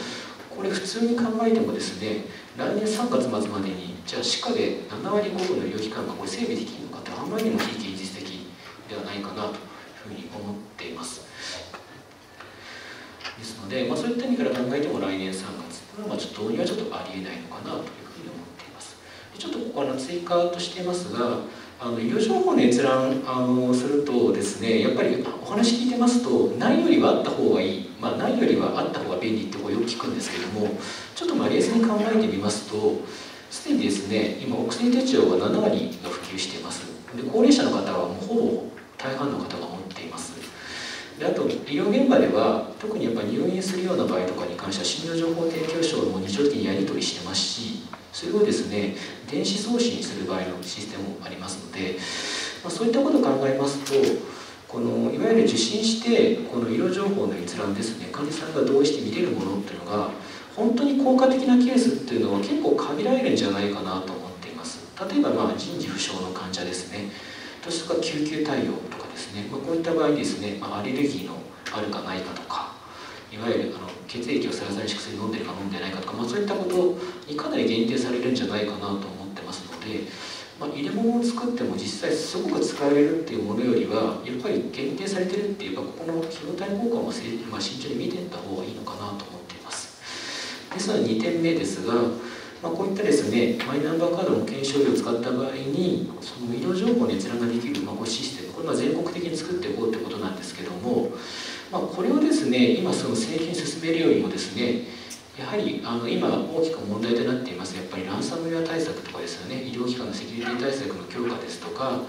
F: これ普通に考えてもですね来年3月末までにじゃあ歯科で7割5分の医療機関がこれ整備できるのかってあんまりにも非現実的ではないかなというふうに思っています。ですので、まあ、そういった意味から考えても来年3月というのはちょっと導入はちょっとありえないのかなというふうに思っていますちょっとここから追加としていますがあの医療情報の閲覧あのするとですねやっぱりお話聞いてますとないよりはあった方がいい、まあ、ないよりはあった方が便利ってこうよく聞くんですけどもちょっとまあ冷静に考えてみますとすでにですね今お薬手帳が7割が普及しています。で高齢者の方はもうほぼ大半の方が持っています。であと医療現場では特にやっぱ入院するような場合とかに関しては診療情報提供書も日常的にやり取りしてますしそれをですね。電子送信する場合のシステムもありますので、まあ、そういったことを考えますとこのいわゆる受診してこの医療情報の閲覧ですね。患者さんが同意して見れるものっていうのが本当に効果的なケースっていうのは結構限られるんじゃないかなと思っています。例えばまあ人事不詳の患者ですね。とか救急対応とかですね、まあ、こういった場合ですね、まあ、アレルギーのあるかないかとかいわゆるあの血液をサラサラにし薬飲んでるか飲んでないかとか、まあ、そういったことにかなり限定されるんじゃないかなと思ってますので、まあ、入れ物を作っても実際すごく使えるっていうものよりはやっぱり限定されてるっていうかここの費用対効果も、まあ、慎重に見ていった方がいいのかなと思っています。ですので2点目ですがまあ、こういったですねマイナンバーカードの保険証を使った場合にその医療情報の閲覧ができる、まあ、システムこれは全国的に作っていこうということなんですけども、まあ、これをですね今その政権進めるよりもですねやはりあの今大きく問題となっていますやっぱりランサムウェア対策とかですよね医療機関のセキュリティ対策の強化ですとか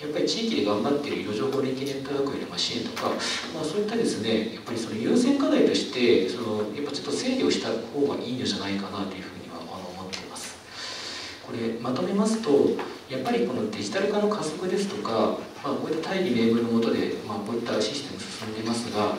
F: やっぱり地域で頑張っている医療情報連携ネットワークへの支援とか、まあ、そういったですねやっぱりその優先課題としてそのやっぱちょっと整理をした方がいいのじゃないかなというふうにはあの思っています。これまとめますとやっぱりこのデジタル化の加速ですとか、まあ、こういった大義名分のもとで、まあ、こういったシステム進んでいますが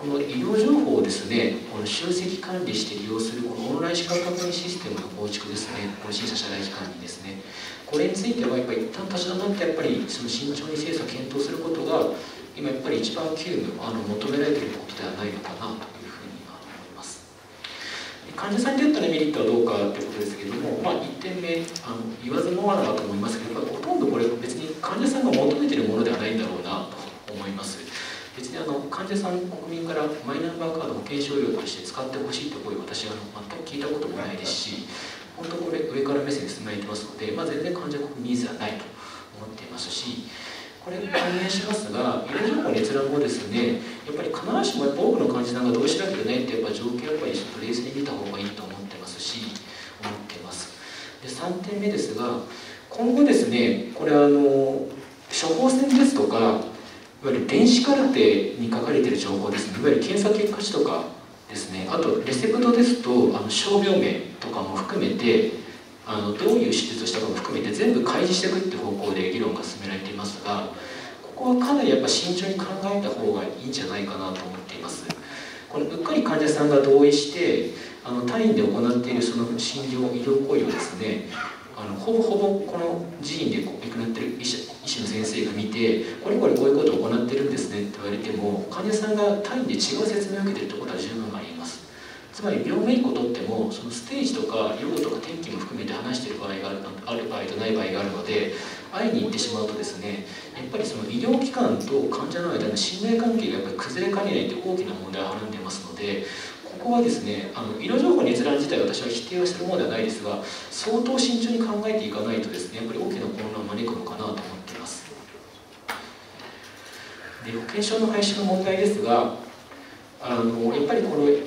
F: この医療情報をですねこの集積管理して利用するこのオンライン資格確認システムの構築ですねこの審査社内機関にですねこれについてはやっぱり一旦立ち止まってやっぱりその慎重に精査検討することが今やっぱり一番急務あの求められていることではないのかなというふうに思います。患者さんにとってのメリットはどうかということですけれども、まあ、1点目あの言わずもがなだと思いますけどやっぱほとんどこれ別に患者さんが求めてるものではないんだろうなと思います。別にあの患者さん国民からマイナンバーカード保険証用として使ってほしいという声私は全く聞いたこともないですし本当これ上から目線で進められてますので、まあ、全然患者国民ニーズはないと思っていますしこれ関連しますが医療情報閲覧後ですねやっぱり必ずしも多くの患者さんがどうしなきゃいけないってやっぱ状況やっぱりちょっと冷静に見た方がいいと思ってますし思ってます。で3点目ですが今後ですねこれあの処方箋ですとかいわゆる電子カルテに書かれている情報ですねいわゆる検査結果値とかですねあとレセプトですとあの傷病名とかも含めてあのどういう手術をしたかも含めて全部開示していくって方向で議論が進められていますがここはかなりやっぱ慎重に考えた方がいいんじゃないかなと思っています。このうっかり患者さんが同意してあの単位で行っているその診療医療行為をですねあのほぼほぼこの寺院で亡くなってる医師の先生が見てこれこれこういうことを行ってるんですねって言われても患者さんが単位で違う説明を受けてるってことは十分あります。つまり病名1個取ってもそのステージとか用とか天気も含めて話してる場合がある場合とない場合があるので会いに行ってしまうとですねやっぱりその医療機関と患者の間の信頼関係がやっぱり崩れかねないという大きな問題をはらんでますのでここはですねあの医療情報の閲覧自体私は否定をするものではないですが相当慎重に考えていかないとですねやっぱり大きな混乱を招くのかなと思っています。で保険証の廃止の問題ですがあのやっぱりこれ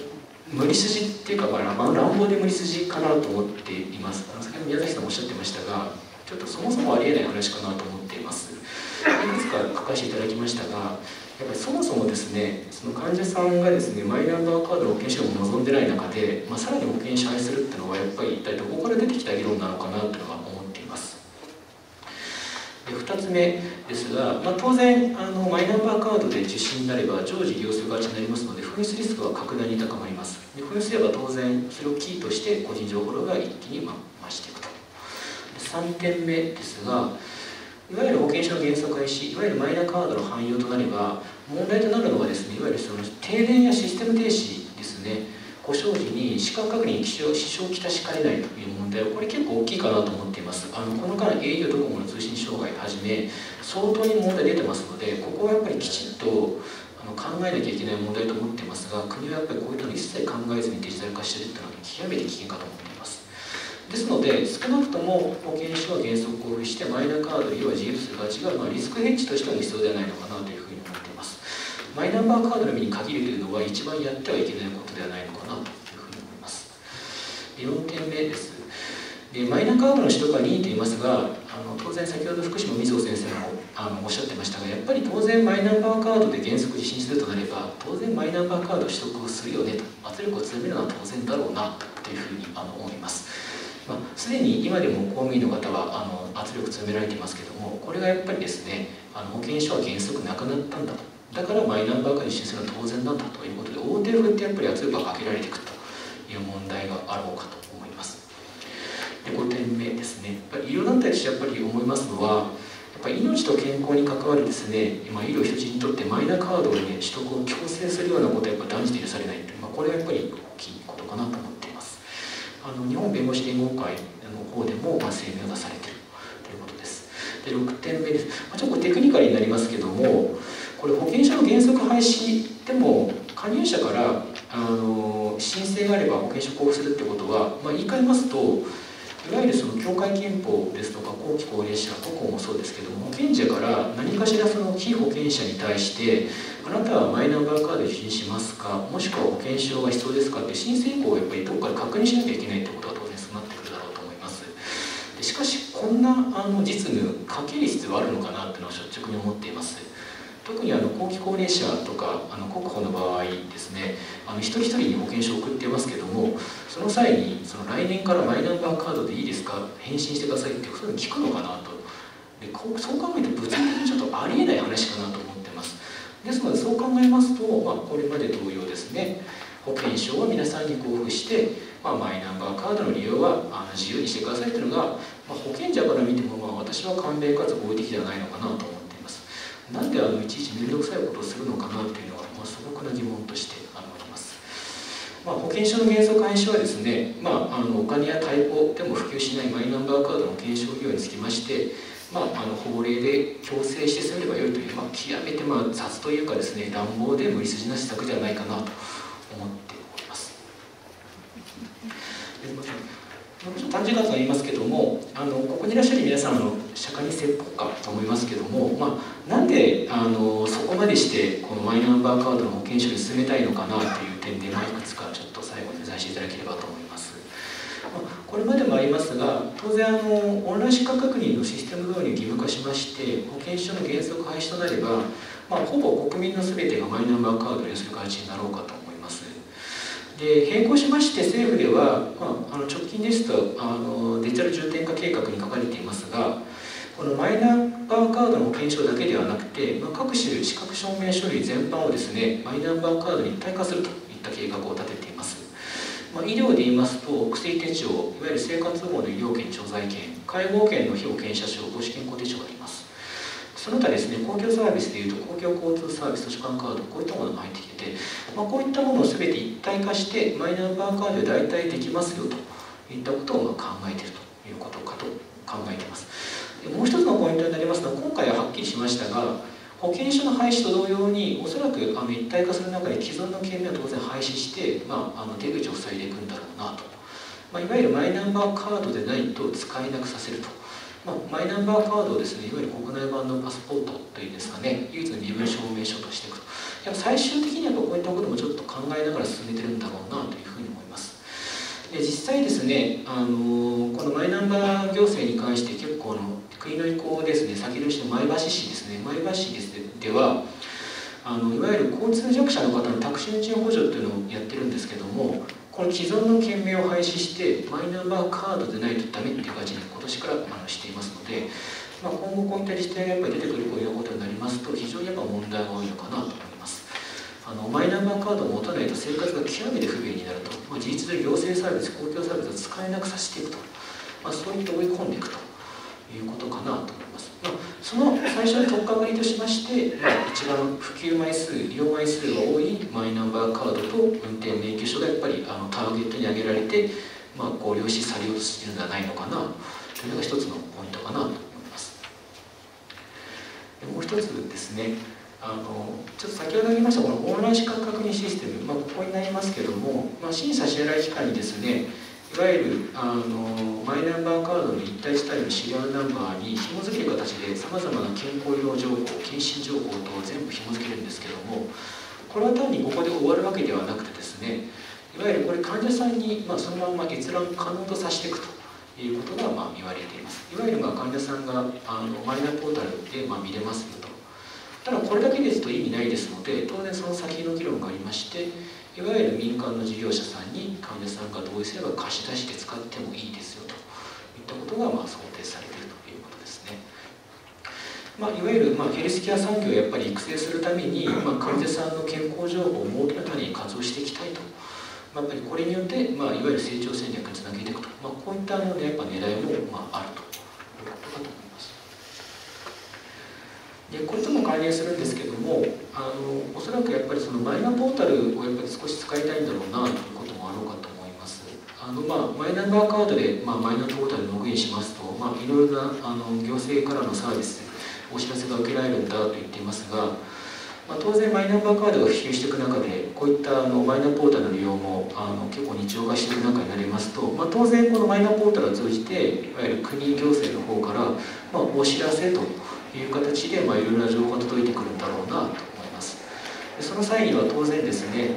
F: 無理筋っていうか、まあ、乱暴で無理筋かなと思っています。先ほど宮崎さんもおっしゃってましたがちょっとそもそもありえない話かなと思っています。いくつか書かせていただきましたがやっぱりそもそもですねその患者さんがですねマイナンバーカードの保険証を望んでない中で、まあ、さらに保険証廃するっていうのはやっぱり一体どこから出てきた議論なのかなというのが思っています。で2つ目ですが、まあ、当然あのマイナンバーカードで受診になれば常時利用する形になりますので紛失リスクは格段に高まります。で紛失すれば当然それをキーとして個人情報が一気に増していくと。3点目ですがいわゆる保険証の原則廃止いわゆるマイナカードの汎用となれば問題となるのはですねいわゆるその停電やシステム停止ですね。故障時に資格確認支障をきたしかねないという問題はこれ結構大きいかなと思っています。あのこの間 au ドコモの通信障害をはじめ相当に問題出てますのでここはやっぱりきちっとあの考えなきゃいけない問題と思ってますが国はやっぱりこういったのを一切考えずにデジタル化しているというのは極めて危険かと思っています。ですので少なくとも保険証は原則交付してマイナカード要は自由する価値が、まあ、リスクヘッジとしては必要ではないのかなというふうに思っています。マイナンバーカードのみに限るというのは一番やってはいけないことではないのかなというふうに思います。4点目です。でマイナーカードの取得は任意と言いますがあの当然先ほど福島瑞穂先生もあのおっしゃってましたがやっぱり当然マイナンバーカードで原則受診するとなれば当然マイナンバーカード取得をするよねと圧力を強めるのは当然だろうなというふうにあの思います。まあ、すでに今でも公務員の方はあの圧力強められていますけれどもこれがやっぱりですねあの保険証は原則なくなったんだと。だからマイナンバーカード受診するのは当然なんだということで大手振ってやっぱり圧力がかけられていくという問題があろうかと思います。で5点目ですね。やっぱり医療団体としてやっぱり思いますのはやっぱり命と健康に関わるですね今医療人にとってマイナカードを、ね、取得を強制するようなことはやっぱ断じて許されないい、まあ、これはやっぱり大きいことかなと思います。あの日本弁護士連合会の方でも、まあ、声明が出されているということです。で6点目です、まあ、ちょっとテクニカルになりますけどもこれ保険証の原則廃止でも加入者からあの申請があれば保険証交付するってことは、まあ、言い換えますといわゆるその協会憲法ですとか後期高齢者国保もそうですけども保険者から何かしらその被保険者に対してあなたはマイナンバーカード受診しますか？もしくは保険証が必要ですか？って申請以降やっぱりどこかで確認しなきゃいけないってことは当然そうなってくるだろうと思います。でしかしこんなあの実務かける必要はあるのかなっていうのは率直に思っています。特にあの後期高齢者とかあの国保の場合ですねあの一人一人に保険証を送っていますけどもその際にその来年からマイナンバーカードでいいですか？返信してくださいってそういうの聞くのかなでこうそう考えて物理的にちょっとありえない話かなと思ってます。ですのでそう考えますと、まあ、これまで同様ですね。保険証は皆さんに交付して、まあ、マイナンバーカードの利用はあの自由にしてくださいというのが、まあ、保険者から見ても、まあ、私は簡便かつ合理的ではないのかなと思ってなんであのいちいち面倒くさいことをするのかなっていうのが、まあ、素朴な疑問としてあります。まあ、保険証の原則廃止はですね、まあ、あのお金や対応でも普及しないマイナンバーカードの保険証利用につきまして、まあ、あの法令で強制して済めればよいという、まあ、極めてまあ雑というかですね乱暴で無理筋な施策ではないかなと思っております。短時間とは言いますけどもあのここにいらっしゃる皆さんの釈迦に説法かと思いますけども、まあ、なんであのそこまでしてこのマイナンバーカードの保険証に進めたいのかなという点で、まあ、いくつかちょっと最後にさせていただければと思います。これまでもありますが当然あのオンライン資格確認のシステム導入義務化しまして保険証の原則廃止となれば、まあ、ほぼ国民の全てがマイナンバーカードを利用する形になろうかと思います。で並行しまして政府では、まあ、あの直近ですとあのデジタル重点化計画に書かれていますがこのマイナンバーカードの保険証だけではなくて、まあ、各種資格証明書類全般をですねマイナンバーカードに一体化するといった計画を立てています、まあ、医療で言いますと薬手帳いわゆる生活保護の医療券調剤券介護保険の被保険者証母子健康手帳があります。その他ですね公共サービスでいうと公共交通サービス図書館カードこういったものが入ってきてて、まあ、こういったものを全て一体化してマイナンバーカードで代替できますよといったことをま考えているということかと考えています。もう一つのポイントになりますのは今回ははっきりしましたが保険証の廃止と同様におそらくあの一体化する中で既存の権利は当然廃止して、まあ、あの出口を塞いでいくんだろうなと、まあ、いわゆるマイナンバーカードでないと使えなくさせると、まあ、マイナンバーカードをですねいわゆる国内版のパスポートというんですかね唯一の身分証明書としていくと。やっぱ最終的にはこういったこともちょっと考えながら進めてるんだろうなというふうに思います。で実際ですね、あのこのマイナンバー行政に関して結構あの国の意向ですね先取りして前橋市ですね前橋市ですではあのいわゆる交通弱者の方のタクシー運賃補助っていうのをやってるんですけどもこの既存の県名を廃止してマイナンバーカードでないとダメっていう感じに今年からあのしていますので、まあ、今後こういった自治体がやっぱり出てくるこういうことになりますと非常にやっぱ問題が多いのかなと思います。あのマイナンバーカードを持たないと生活が極めて不便になると、まあ、事実上行政サービス公共サービスを使えなくさせていくと、まあ、そういった追い込んでいくと。いうことかなと思います。まあ、その最初の取っかかりとしまして、まあ、一番普及枚数、利用枚数が多いマイナンバーカードと運転免許証がやっぱりあのターゲットに挙げられて、まあ、ご了承されようとしているんではないのかなというのが一つのポイントかなと思います。もう一つですね、あのちょっと先ほど言いましたこのオンライン資格確認システム、まあ、ここになりますけども、まあ、審査支払い機関にですねいわゆるあのマイナンバーカードの一体自体のシリアルナンバーに紐付ける形でさまざまな健康用情報検診情報等を全部紐付けるんですけどもこれは単にここで終わるわけではなくてですねいわゆるこれ患者さんに、まあ、そのまま閲覧可能とさせていくということがまあ言われています。いわゆるまあ患者さんがあのマイナポータルでまあ見れますよと。ただこれだけですと意味ないですので当然その先の議論がありましていわゆる民間の事業者さんに患者さんが同意すれば貸し出して使ってもいいですよといったことがまあ想定されているということですね。まあ、いわゆるまあヘルスケア産業をやっぱり育成するために、まあ、患者さんの健康情報を儲けのために活用していきたいと、まあ、やっぱりこれによって、まあ、いわゆる成長戦略につなげていくと、まあ、こういったのでやっぱ狙いもまああるということかと思います。でこれとも関連するんですけどもあのおそらくやっぱりそのマイナポータルをやっぱり少し使いたいんだろうなということもあろうかと思います。あの、まあ、マイナンバーカードで、まあ、マイナポータルにログインしますと、まあ、いろいろなあの行政からのサービスお知らせが受けられるんだと言っていますがまあ、当然マイナンバーカードが普及していく中でこういったあのマイナポータルの利用もあの結構日常化していく中になりますと、まあ、当然このマイナポータルを通じていわゆる国行政の方から、まあ、お知らせという形で、まあ、いろいろな情報が届いてくるんだろうなとその際には当然ですね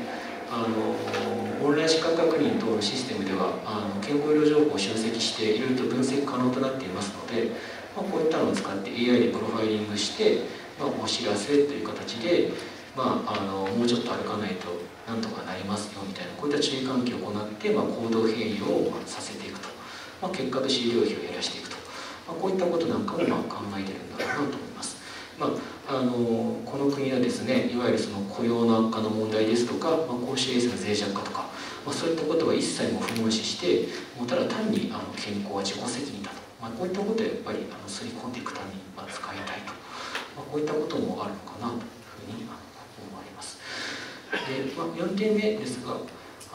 F: あのオンライン資格確認等のシステムではあの健康医療情報を集積していろいろと分析可能となっていますので、まあ、こういったのを使って AI でプロファイリングしてまあ、お知らせという形で、まあ、あのもうちょっと歩かないとなんとかなりますよみたいなこういった注意喚起を行って、まあ、行動変容をさせていくと、まあ、結果として医療費を減らしていくと、まあ、こういったことなんかもまあ考えてるんだろうなと思います。まあ、あのこの国はですねいわゆるその雇用の悪化の問題ですとか、まあ、公衆衛生の脆弱化とか、まあ、そういったことは一切も不問視してもうただ単にあの健康は自己責任だと、まあ、こういったことをやっぱりあの刷り込んでいくために、まあ、使いたいと。まあ、こういったこともあるのかなというふうに思われます。でまあ、4点目ですが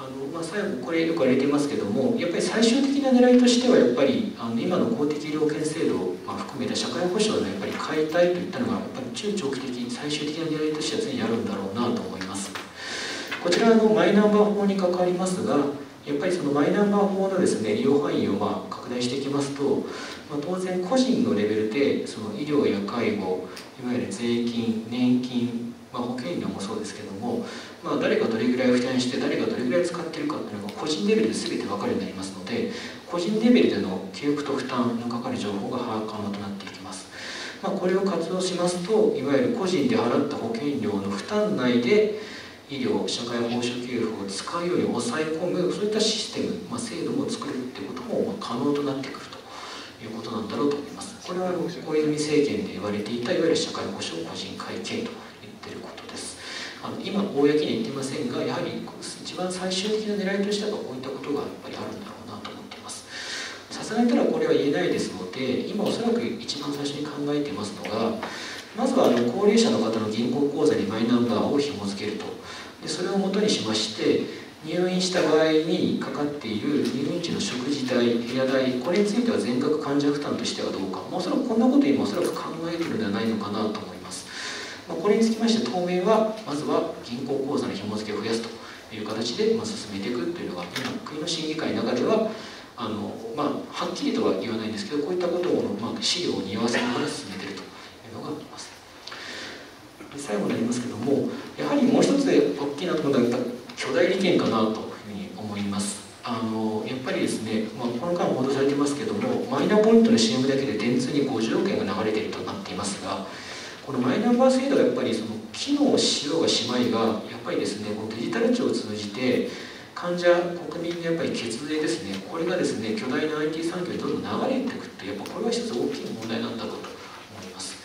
F: あの、まあ、最後これよく言われていますけどもやっぱり最終的な狙いとしてはやっぱりあの今の公的医療券制度を、ま、含めた社会保障のやっぱり変えたいといったのがやっぱり中長期的最終的な狙いとしては常にあるんだろうなと思います。こちらのマイナンバー法に関わりますがやっぱりそのマイナンバー法のですね利用範囲をまあ拡大していきますと、まあ、当然個人のレベルでその医療や介護いわゆる税金年金、まあ、保険料もそうですけども、まあ、誰がどれぐらい負担して誰がどれぐらい使ってるかっていうのが個人レベルで全て分かるようになりますので個人レベルでの記憶と負担のかかる情報が把握可能となっていきます、まあ、これを活用しますといわゆる個人で払った保険料の負担内で医療社会保障給付を使うように抑え込むそういったシステム、まあ、制度も作るっていうことも可能となってくると。いうことなんだろうと思います。これは小泉政権で言われていたいわゆる社会保障個人会計と言ってることです。あの今公に言ってませんがやはり一番最終的な狙いとしてはこういったことがやっぱりあるんだろうなと思っています。さすがにただこれは言えないですので今おそらく一番最初に考えていますのがまずはあの高齢者の方の銀行口座にマイナンバーを紐付けると。でそれをもとにしまして入院した場合にかかっている入院時の食事代部屋代これについては全額患者負担としてはどうか、まあ、おそらくこんなこと今おそらく考えてるのではないのかなと思ま、あ、これにつきまして当面はまずは銀行口座の紐付けを増やすという形で、まあ、進めていくというのが今国の審議会の中ではあの、まあ、はっきりとは言わないんですけどこういったことを、まあ、資料に合わせながら進めているというのがあります。最後になりますけどもやはりもう一つ大きなところが巨大利権かなというふうに思います。あのやっぱりですね、まあ、この間報道されてますけどもマイナポイントの CM だけで電通に50億円が流れているとなっていますがこのマイナンバー制度がやっぱりその機能しようがしまいがやっぱりですねこのデジタル庁を通じて患者国民のやっぱり血税ですねこれがですね巨大な IT 産業にどんどん流れていくってやっぱこれは一つ大きい問題なんだろうと思います。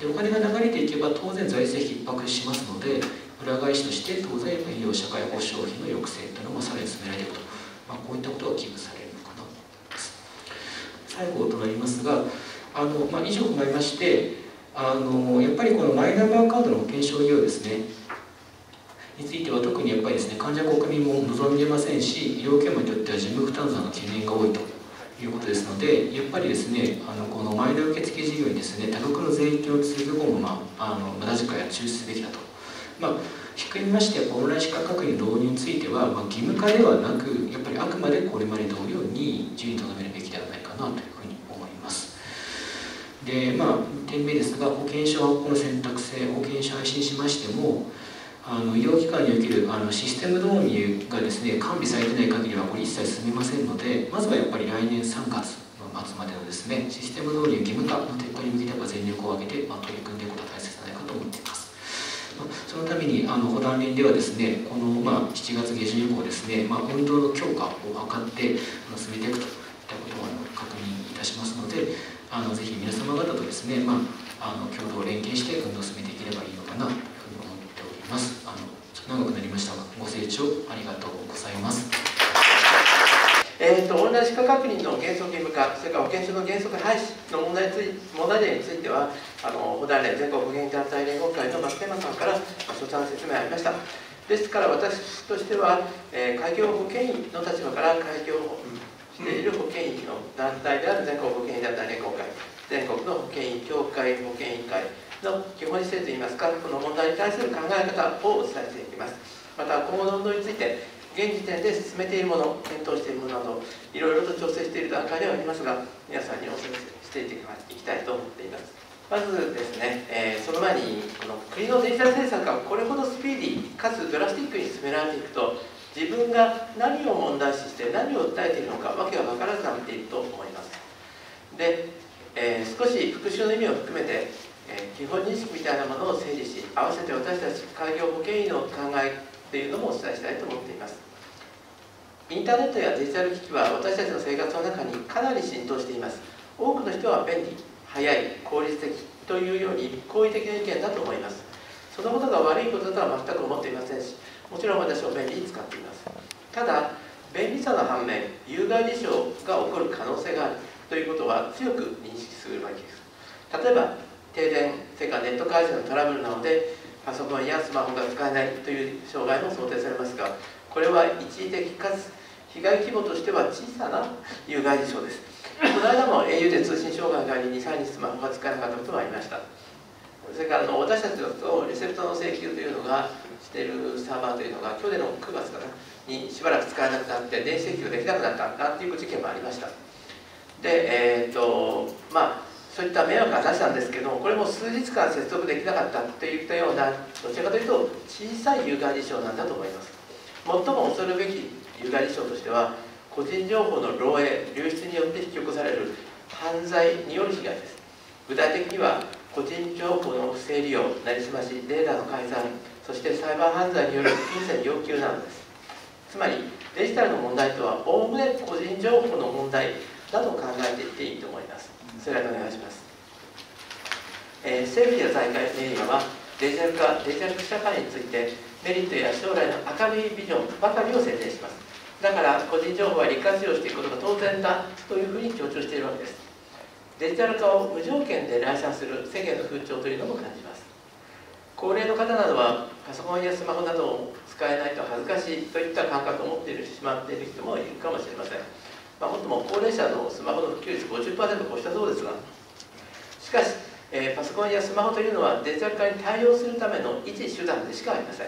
F: でお金が流れていけば当然財政逼迫しますので裏返しとして当然医療社会保障費の抑制というのもさらに進められると、まあ、こういったことが危惧されるのかなと思います。最後となりますがあの、まあ、以上踏まえましてあのやっぱりこのマイナンバーカードの保険証利用ですね。については特にやっぱりですね患者国民も望んでいませんし医療機関にとっては事務負担増の懸念が多いということですのでやっぱりですねあのこのマイナ受付事業にですね多額の税金をつぎ込む、まあ、あの無駄遣いは中止すべきだと。まあ、ひっくりましてオンライン資格確認導入については、まあ、義務化ではなくやっぱりあくまでこれまで同様に自由にとどめるべきではないかなというふうに思います。でまあ点目ですが保険証発行の選択制保険証配信しましてもあの医療機関におけるあのシステム導入がですね完備されてない限りはこれ一切進みませんのでまずはやっぱり来年3月の末までのですねシステム導入義務化の撤廃に向けて全力を挙げて、まあ、取り組んでいくことが大切じゃないかと思っています。そのためにあの保団連ではですねこの、まあ、7月下旬以降ですね、まあ、運動の強化を図って進めていくといったことを確認いたしますのであのぜひ皆様方とですね、まあ、あの共同連携して運動を進めていければいいのかなというふうに思っておりますあの長くなりましたがご清聴ありがとうございます
G: えーと、オンライン資格確認の原則義務化、それから保険証の原則廃止の問題につい問題点については、あの保団連全国保険団体連合会の松山さんから所長の説明ありました。ですから私としては、えー、開業保険員の立場から開業している保険員の団体である全国保険員団体連合会、全国の保険員協会保険委員会、の基本姿勢といいますかこの問題に対する考え方をお伝えしていきます。また今後の運動について現時点で進めているもの検討しているものなどいろいろと調整している段階ではありますが皆さんにお説明していきたいと思っています。まずですね、えー、その前にこの国のデジタル政策がこれほどスピーディーかつドラスティックに進められていくと自分が何を問題視して何を訴えているのかわけが分からずなっていると思います。で、えー、少し復習の意味を含めて、えー、基本認識みたいなものを整理し合わせて私たち開業保険医の考えというのもお伝えしたいと思っています。インターネットやデジタル機器は私たちの生活の中にかなり浸透しています。多くの人は便利早い効率的というように好意的な意見だと思います。そのことが悪いこととは全く思っていませんしもちろん私も便利に使っています。ただ便利さの反面有害事象が起こる可能性があるということは強く認識するわけです。例えば停電それからネット回線のトラブルなのでパソコンやスマホが使えないという障害も想定されますがこれは一時的かつ被害規模としては小さな有害事象です。この間も au で通信障害があり23日スマホが使えなかったこともありましたそれからの私たちのレセプトの請求というのがしてるサーバーというのが去年の9月かなにしばらく使えなくなって電子請求できなくなったなんていう事件もありました。でえっ、ー、とまあそういった迷惑は出したんですけどこれも数日間接続できなかったといったようなどちらかというと小さい有害事象なんだと思います。最も恐るべき有害事象としては個人情報の漏洩流出によって引き起こされる犯罪による被害です。具体的には個人情報の不正利用なりすましデータの改ざんそしてサイバー犯罪による金銭要求なのです。つまりデジタルの問題とはおおむね個人情報の問題だと考えていっていいと思います。それでお願いします、えー、政府や財界メディアはデジタル化デジタル社会についてメリットや将来の明るいビジョンばかりを宣伝します。だから個人情報は利活用していくことが当然だというふうに強調しているわけです。デジタル化を無条件で来賛する世間の風潮というのも感じます。高齢の方などはパソコンやスマホなどを使えないと恥ずかしいといった感覚を持っているしまっている人もいるかもしれません、まあ、もっとも高齢者のスマホの普及率50%を超したそうですがしかし、えー、パソコンやスマホというのはデジタル化に対応するための一手段でしかありません。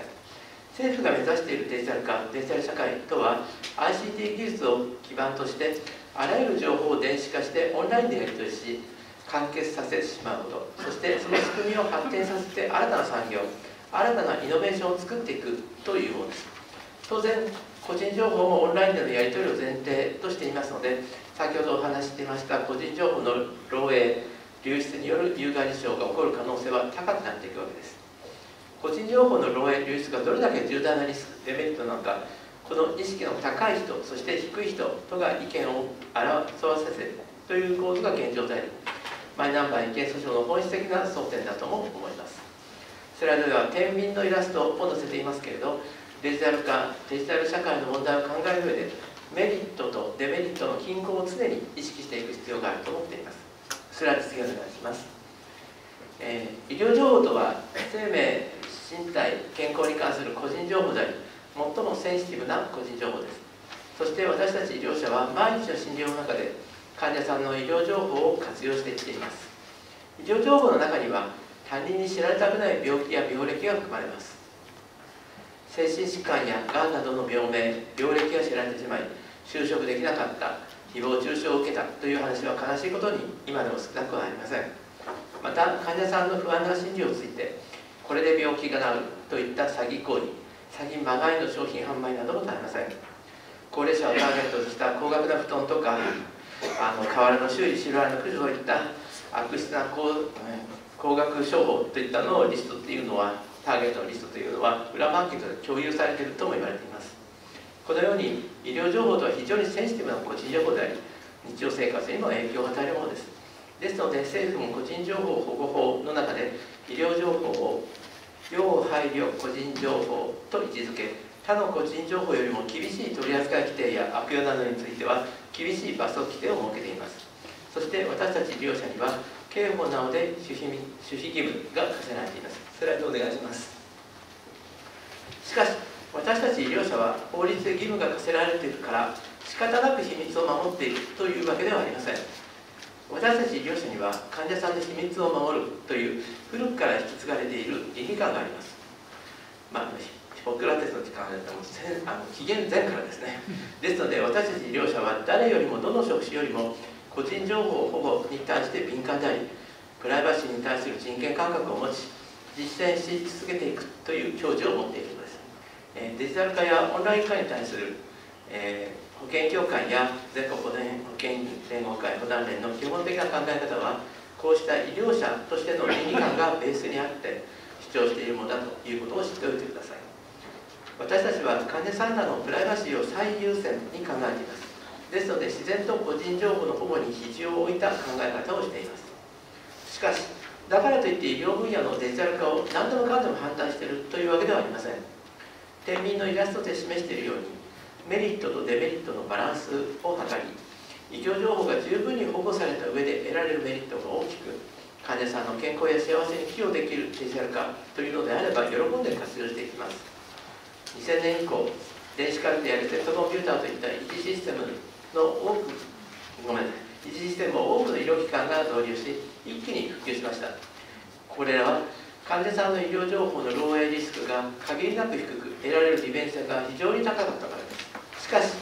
G: 政府が目指しているデジタル化デジタル社会とは ICT 技術を基盤としてあらゆる情報を電子化してオンラインでやり取りし完結させてしまうこと。そしてその仕組みを発展させて新たな産業新たなイノベーションを作っていくというものです。当然個人情報もオンラインでのやり取りを前提としていますので先ほどお話していました個人情報の漏洩流出による有害事象が起こる可能性は高くなっていくわけです。個人情報の漏洩流出がどれだけ重大なリスクデメリットなのかこの意識の高い人そして低い人とが意見を争わせるという構図が現状でありマイナンバー違憲訴訟の本質的な争点だとも思います。スライドでは天秤のイラストを載せていますけれどデジタル化デジタル社会の問題を考える上でメリットとデメリットの均衡を常に意識していく必要があると思っています。スライド次お願いします、えー、医療情報とは生命身体健康に関する個人情報であり最もセンシティブな個人情報です。そして私たち医療者は毎日の診療の中で患者さんの医療情報を活用していっています。医療情報の中には他人に知られたくない病気や病歴が含まれます。精神疾患やがんなどの病名病歴が知られてしまい就職できなかった誹謗中傷を受けたという話は悲しいことに今でも少なくはありません。また患者さんの不安な心理をついてこれで病気が治るといった詐欺行為詐欺まがいの商品販売なども絶えません。高齢者をターゲットとした高額な布団とかあの瓦の修理白あの駆除といった悪質な高高額商法といったのをリストっていうのはターゲットのリストというのは裏マーケットで共有されているとも言われています。このように医療情報とは非常にセンシティブな個人情報であり日常生活にも影響を与えるものです。ですので政府も個人情報保護法の中で医療情報を要配慮個人情報と位置づけ他の個人情報よりも厳しい取扱い規定や悪用などについては厳しい罰則規定を設けています。そして私たち利用者には刑法などで守秘守秘義務が課せられています。スライドお願いします？しかし私たち医療者は法律で義務が課せられているから仕方なく秘密を守っているというわけではありません。私たち医療者には患者さんの秘密を守るという古くから引き継がれている倫理観があります。まあヒポクラテスの時間でもあの紀元前からですね。ですので私たち医療者は誰よりもどの職種よりも個人情報保護に対して敏感でありプライバシーに対する人権感覚を持ち実践し続けていくという教授を持っているのです、えデジタル化やオンライン化に対する、えー、保険協会や全国保険連合会保団連の基本的な考え方はこうした医療者としての倫理観がベースにあって主張しているものだということを知っておいてください。私たちは患者さんらのプライバシーを最優先に考えています。ですので自然と個人情報の保護に比重を置いた考え方をしています。しかしだからといって医療分野のデジタル化を何でもかんでも反対しているというわけではありません。天秤のイラストで示しているようにメリットとデメリットのバランスを図り医療情報が十分に保護された上で得られるメリットが大きく患者さんの健康や幸せに寄与できるデジタル化というのであれば喜んで活用していきます。2000年以降電子カルテやレセットコンピューターといった一次システムの多くごめんなさい一次システムを多くの医療機関が導入し一気に普及しました。これらは患者さんの医療情報の漏洩リスクが限りなく低く得られる利便性が非常に高かったからです。しかし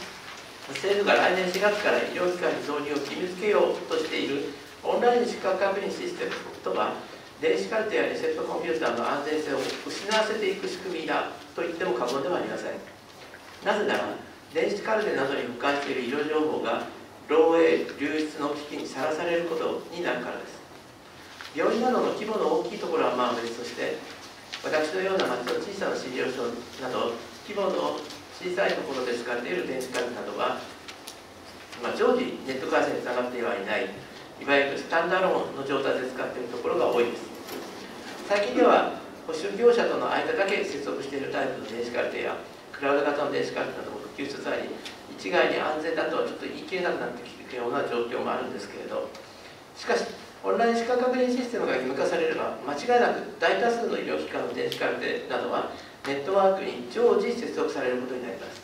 G: 政府が来年4月から医療機関に導入を義務付けようとしているオンライン資格確認システムとは電子カルテやレセットコンピューターの安全性を失わせていく仕組みだと言っても過言ではありません。なぜなら電子カルテなどに保管している医療情報が漏洩流出の危機にさらされることになるからです。病院などの規模の大きいところはまあ別として私のような町の小さな診療所など規模の小さいところで使っている電子カルテなどは、まあ、常時ネット回線につながってはいないいわゆるスタンダローンの状態で使っているところが多いです。最近では保守業者との間だけ接続しているタイプの電子カルテやクラウド型の電子カルテなども普及しつつあり一概に安全だとはちょっと言い切れなくなってきているような状況もあるんですけれどしかしオンライン資格確認システムが義務化されれば間違いなく大多数の医療機関の電子カルテなどはネットワークに常時接続されることになります。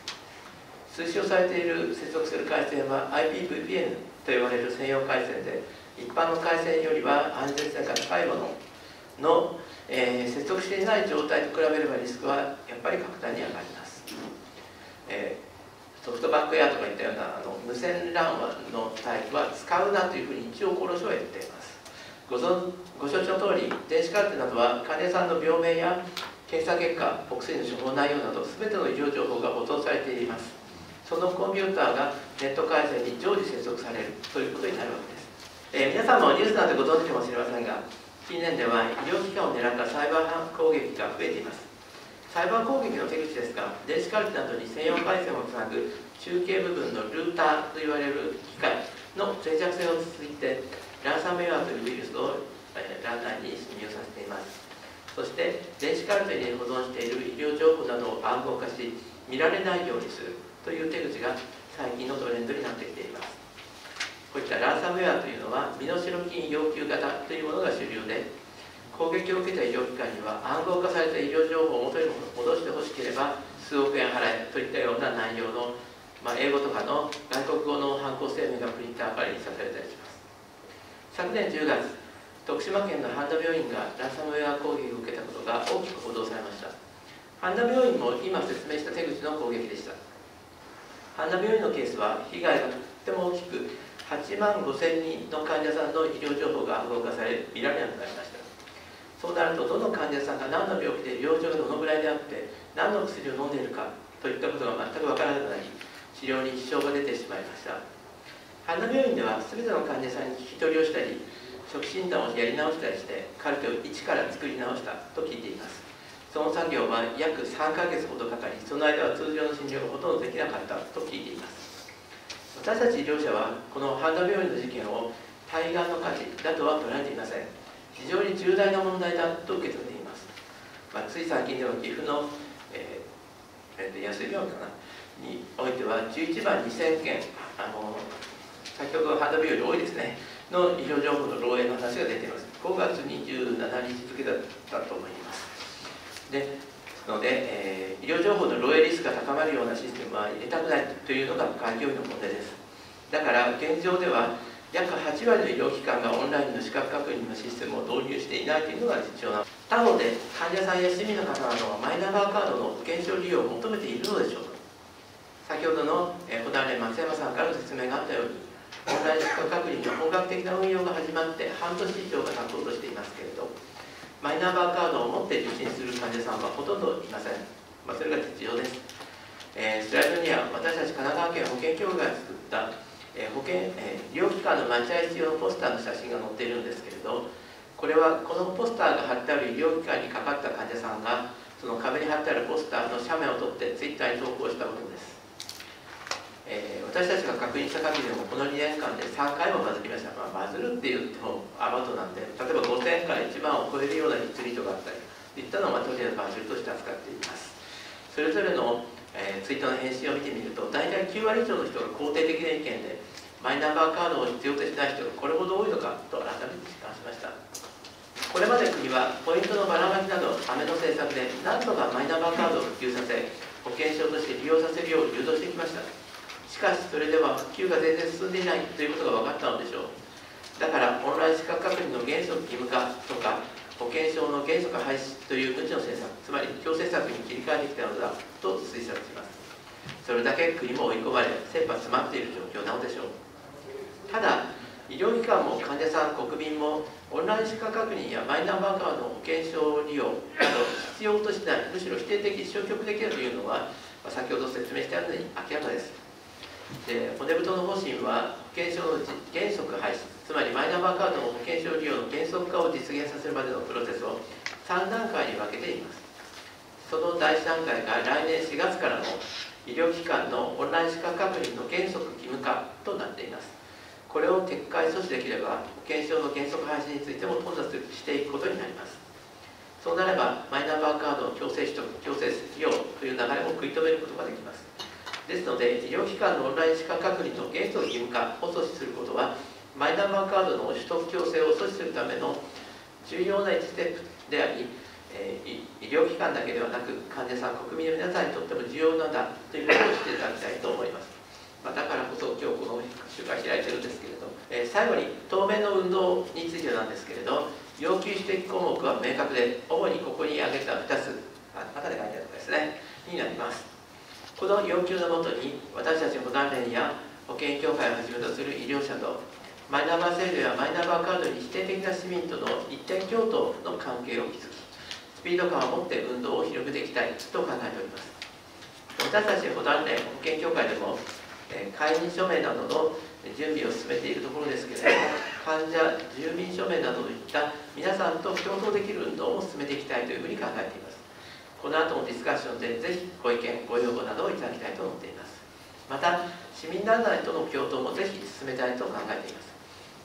G: 推奨されている接続する回線は IPVPN と呼ばれる専用回線で一般の回線よりは安全性が高いものの、えー、接続していない状態と比べればリスクはやっぱり格段に上がります、えーソフトバンクエアとかいったようなあの無線 LAN のタイプは使うなというふうに一応厚労省は言っています。ご存ご承知の通り電子カルテなどは患者さんの病名や検査結果お薬の処方内容など全ての医療情報が保存されています。そのコンピューターがネット回線に常時接続されるということになるわけです、えー、皆さんもニュースなんてご存知かもしれませんが近年では医療機関を狙ったサイバー攻撃が増えています。サイバー攻撃の手口ですが電子カルテなどに専用回線をつなぐ中継部分のルーターと言われる機械の脆弱性を続いてランサムウェアというウイルスを、えランナーに侵入させています。そして電子カルテに保存している医療情報などを暗号化し見られないようにするという手口が最近のトレンドになってきています。こういったランサムウェアというのは身代金要求型というものが主流で攻撃を受けた医療機関には暗号化された医療情報を元に戻してほしければ数億円払えといったような内容の、まあ、英語とかの外国語の犯行声明がプリンターから印刷されたりします。昨年10月徳島県の半田病院がランサムウェア攻撃を受けたことが大きく報道されました。半田病院も今説明した手口の攻撃でした。半田病院のケースは被害がとっても大きく8万5千人の患者さんの医療情報が暗号化され見られなくなりました。そうなるとどの患者さんが何の病気で病状がどのぐらいであって何の薬を飲んでいるかといったことが全く分からなくなり治療に支障が出てしまいました。半田病院では全ての患者さんに聞き取りをしたり初期診断をやり直したりしてカルテを一から作り直したと聞いています。その作業は約3ヶ月ほどかかりその間は通常の診療がほとんどできなかったと聞いています。私たち医療者はこの半田病院の事件を対岸の火事だとは捉えていません。非常に重大な問題だと受け止めています、まあ、つい最近では岐阜の、えーえー、安い病院かなにおいては11万2000件あの先ほど肌病より多いですねの医療情報の漏洩の話が出ています。5月27日付だったと思います。でので、えー、医療情報の漏洩リスクが高まるようなシステムは入れたくないというのが開業医の問題です。だから現状では約8割の医療機関がオンラインの資格確認のシステムを導入していないというのが実情な他方で患者さんや市民の方などはマイナンバーカードの保険証利用を求めているのでしょうか。先ほどの保談連松山さんからの説明があったようにオンライン資格確認の本格的な運用が始まって半年以上が経とうとしていますけれどマイナンバーカードを持って受診する患者さんはほとんどいません、まあ、それが実情です、えー、スライドには私たち神奈川県保険協会が作ったえ保険、え医療機関の待合室用のポスターの写真が載っているんですけれどこれはこのポスターが貼ってある医療機関にかかった患者さんがその壁に貼ってあるポスターの写メを撮ってツイッターに投稿したものです、えー、私たちが確認した限りでもこの2年間で3回もバズりました、まあ、バズるって言ってもアバトなんで例えば5000から1万を超えるようなツイートがあったりといったのを、まあ、とりあえずバズるとして扱っています。それぞれのえー、ツイートの返信を見てみると大体9割以上の人が肯定的な意見でマイナンバーカードを必要としない人がこれほど多いのかと改めて実感しました。これまで国はポイントのばらまきなどための政策で何とかマイナンバーカードを普及させ保険証として利用させるよう誘導してきました。しかしそれでは普及が全然進んでいないということが分かったのでしょう。だからオンライン資格確認の原則義務化とか保険証の原則廃止という無知の政策つまり強制策に切り替えてきたのだと推察します。それだけ国も追い込まれ切羽詰まっている状況なのでしょう。ただ医療機関も患者さん国民もオンライン資格確認やマイナンバーカードの保険証利用など必要としないむしろ否定的消極的だというのは先ほど説明してあるのに明らかです。で骨太の方針は保険証の原則廃止。つまりマイナンバーカードの保険証利用の原則化を実現させるまでのプロセスを3段階に分けています。その第1段階が来年4月からの医療機関のオンライン資格確認の原則義務化となっています。これを撤回阻止できれば保険証の原則廃止についても頓挫していくことになります。そうなればマイナンバーカードの強制取得強制利用という流れも食い止めることができます。ですので医療機関のオンライン資格確認の原則義務化を阻止することはマイナンバーカードの取得強制を阻止するための重要な1ステップであり、えー、医療機関だけではなく患者さん国民の皆さんにとっても重要なんだということを知っていただきたいと思います、まあ、だからこそ今日この集会開いてるんですけれど、えー、最後に当面の運動についてなんですけれど要求指摘項目は明確で主にここに挙げた2つあ中で書いてあるとですね。になります。この要求のもとに私たち保団連や保険協会をはじめとする医療者とマイナンバー制度やマイナンバーカードに否定的な市民との一点共闘の関係を築きスピード感を持って運動を広げていきたいと考えております。私たち保団連保険協会でも、え会員署名などの準備を進めているところですけれども患者住民署名などといった皆さんと共闘できる運動を進めていきたいというふうに考えています。この後のディスカッションでぜひご意見ご要望などをいただきたいと思っています。また市民団体との共闘もぜひ進めたいと考えています。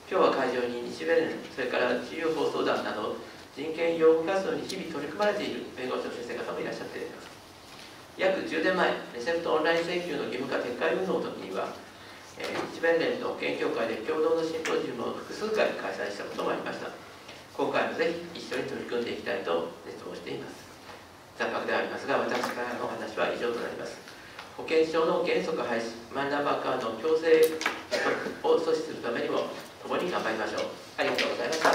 G: 今日は会場に西ベルンそれから自由放送団など人権擁護活動に日々取り組まれている弁護士の先生方もいらっしゃっています。約10年前レセプトオンライン請求の義務化撤回運動の時には、え、日弁連と保険協会で共同のシンポジウムを複数回開催したこともありました。今回もぜひ一緒に取り組んでいきたいと熱望しています。ったでありますが私からのお話は以上となります。保険証の原則廃止マイナンバーカードの強制を阻止するためにも共に頑張りましょう。ありがとうございました。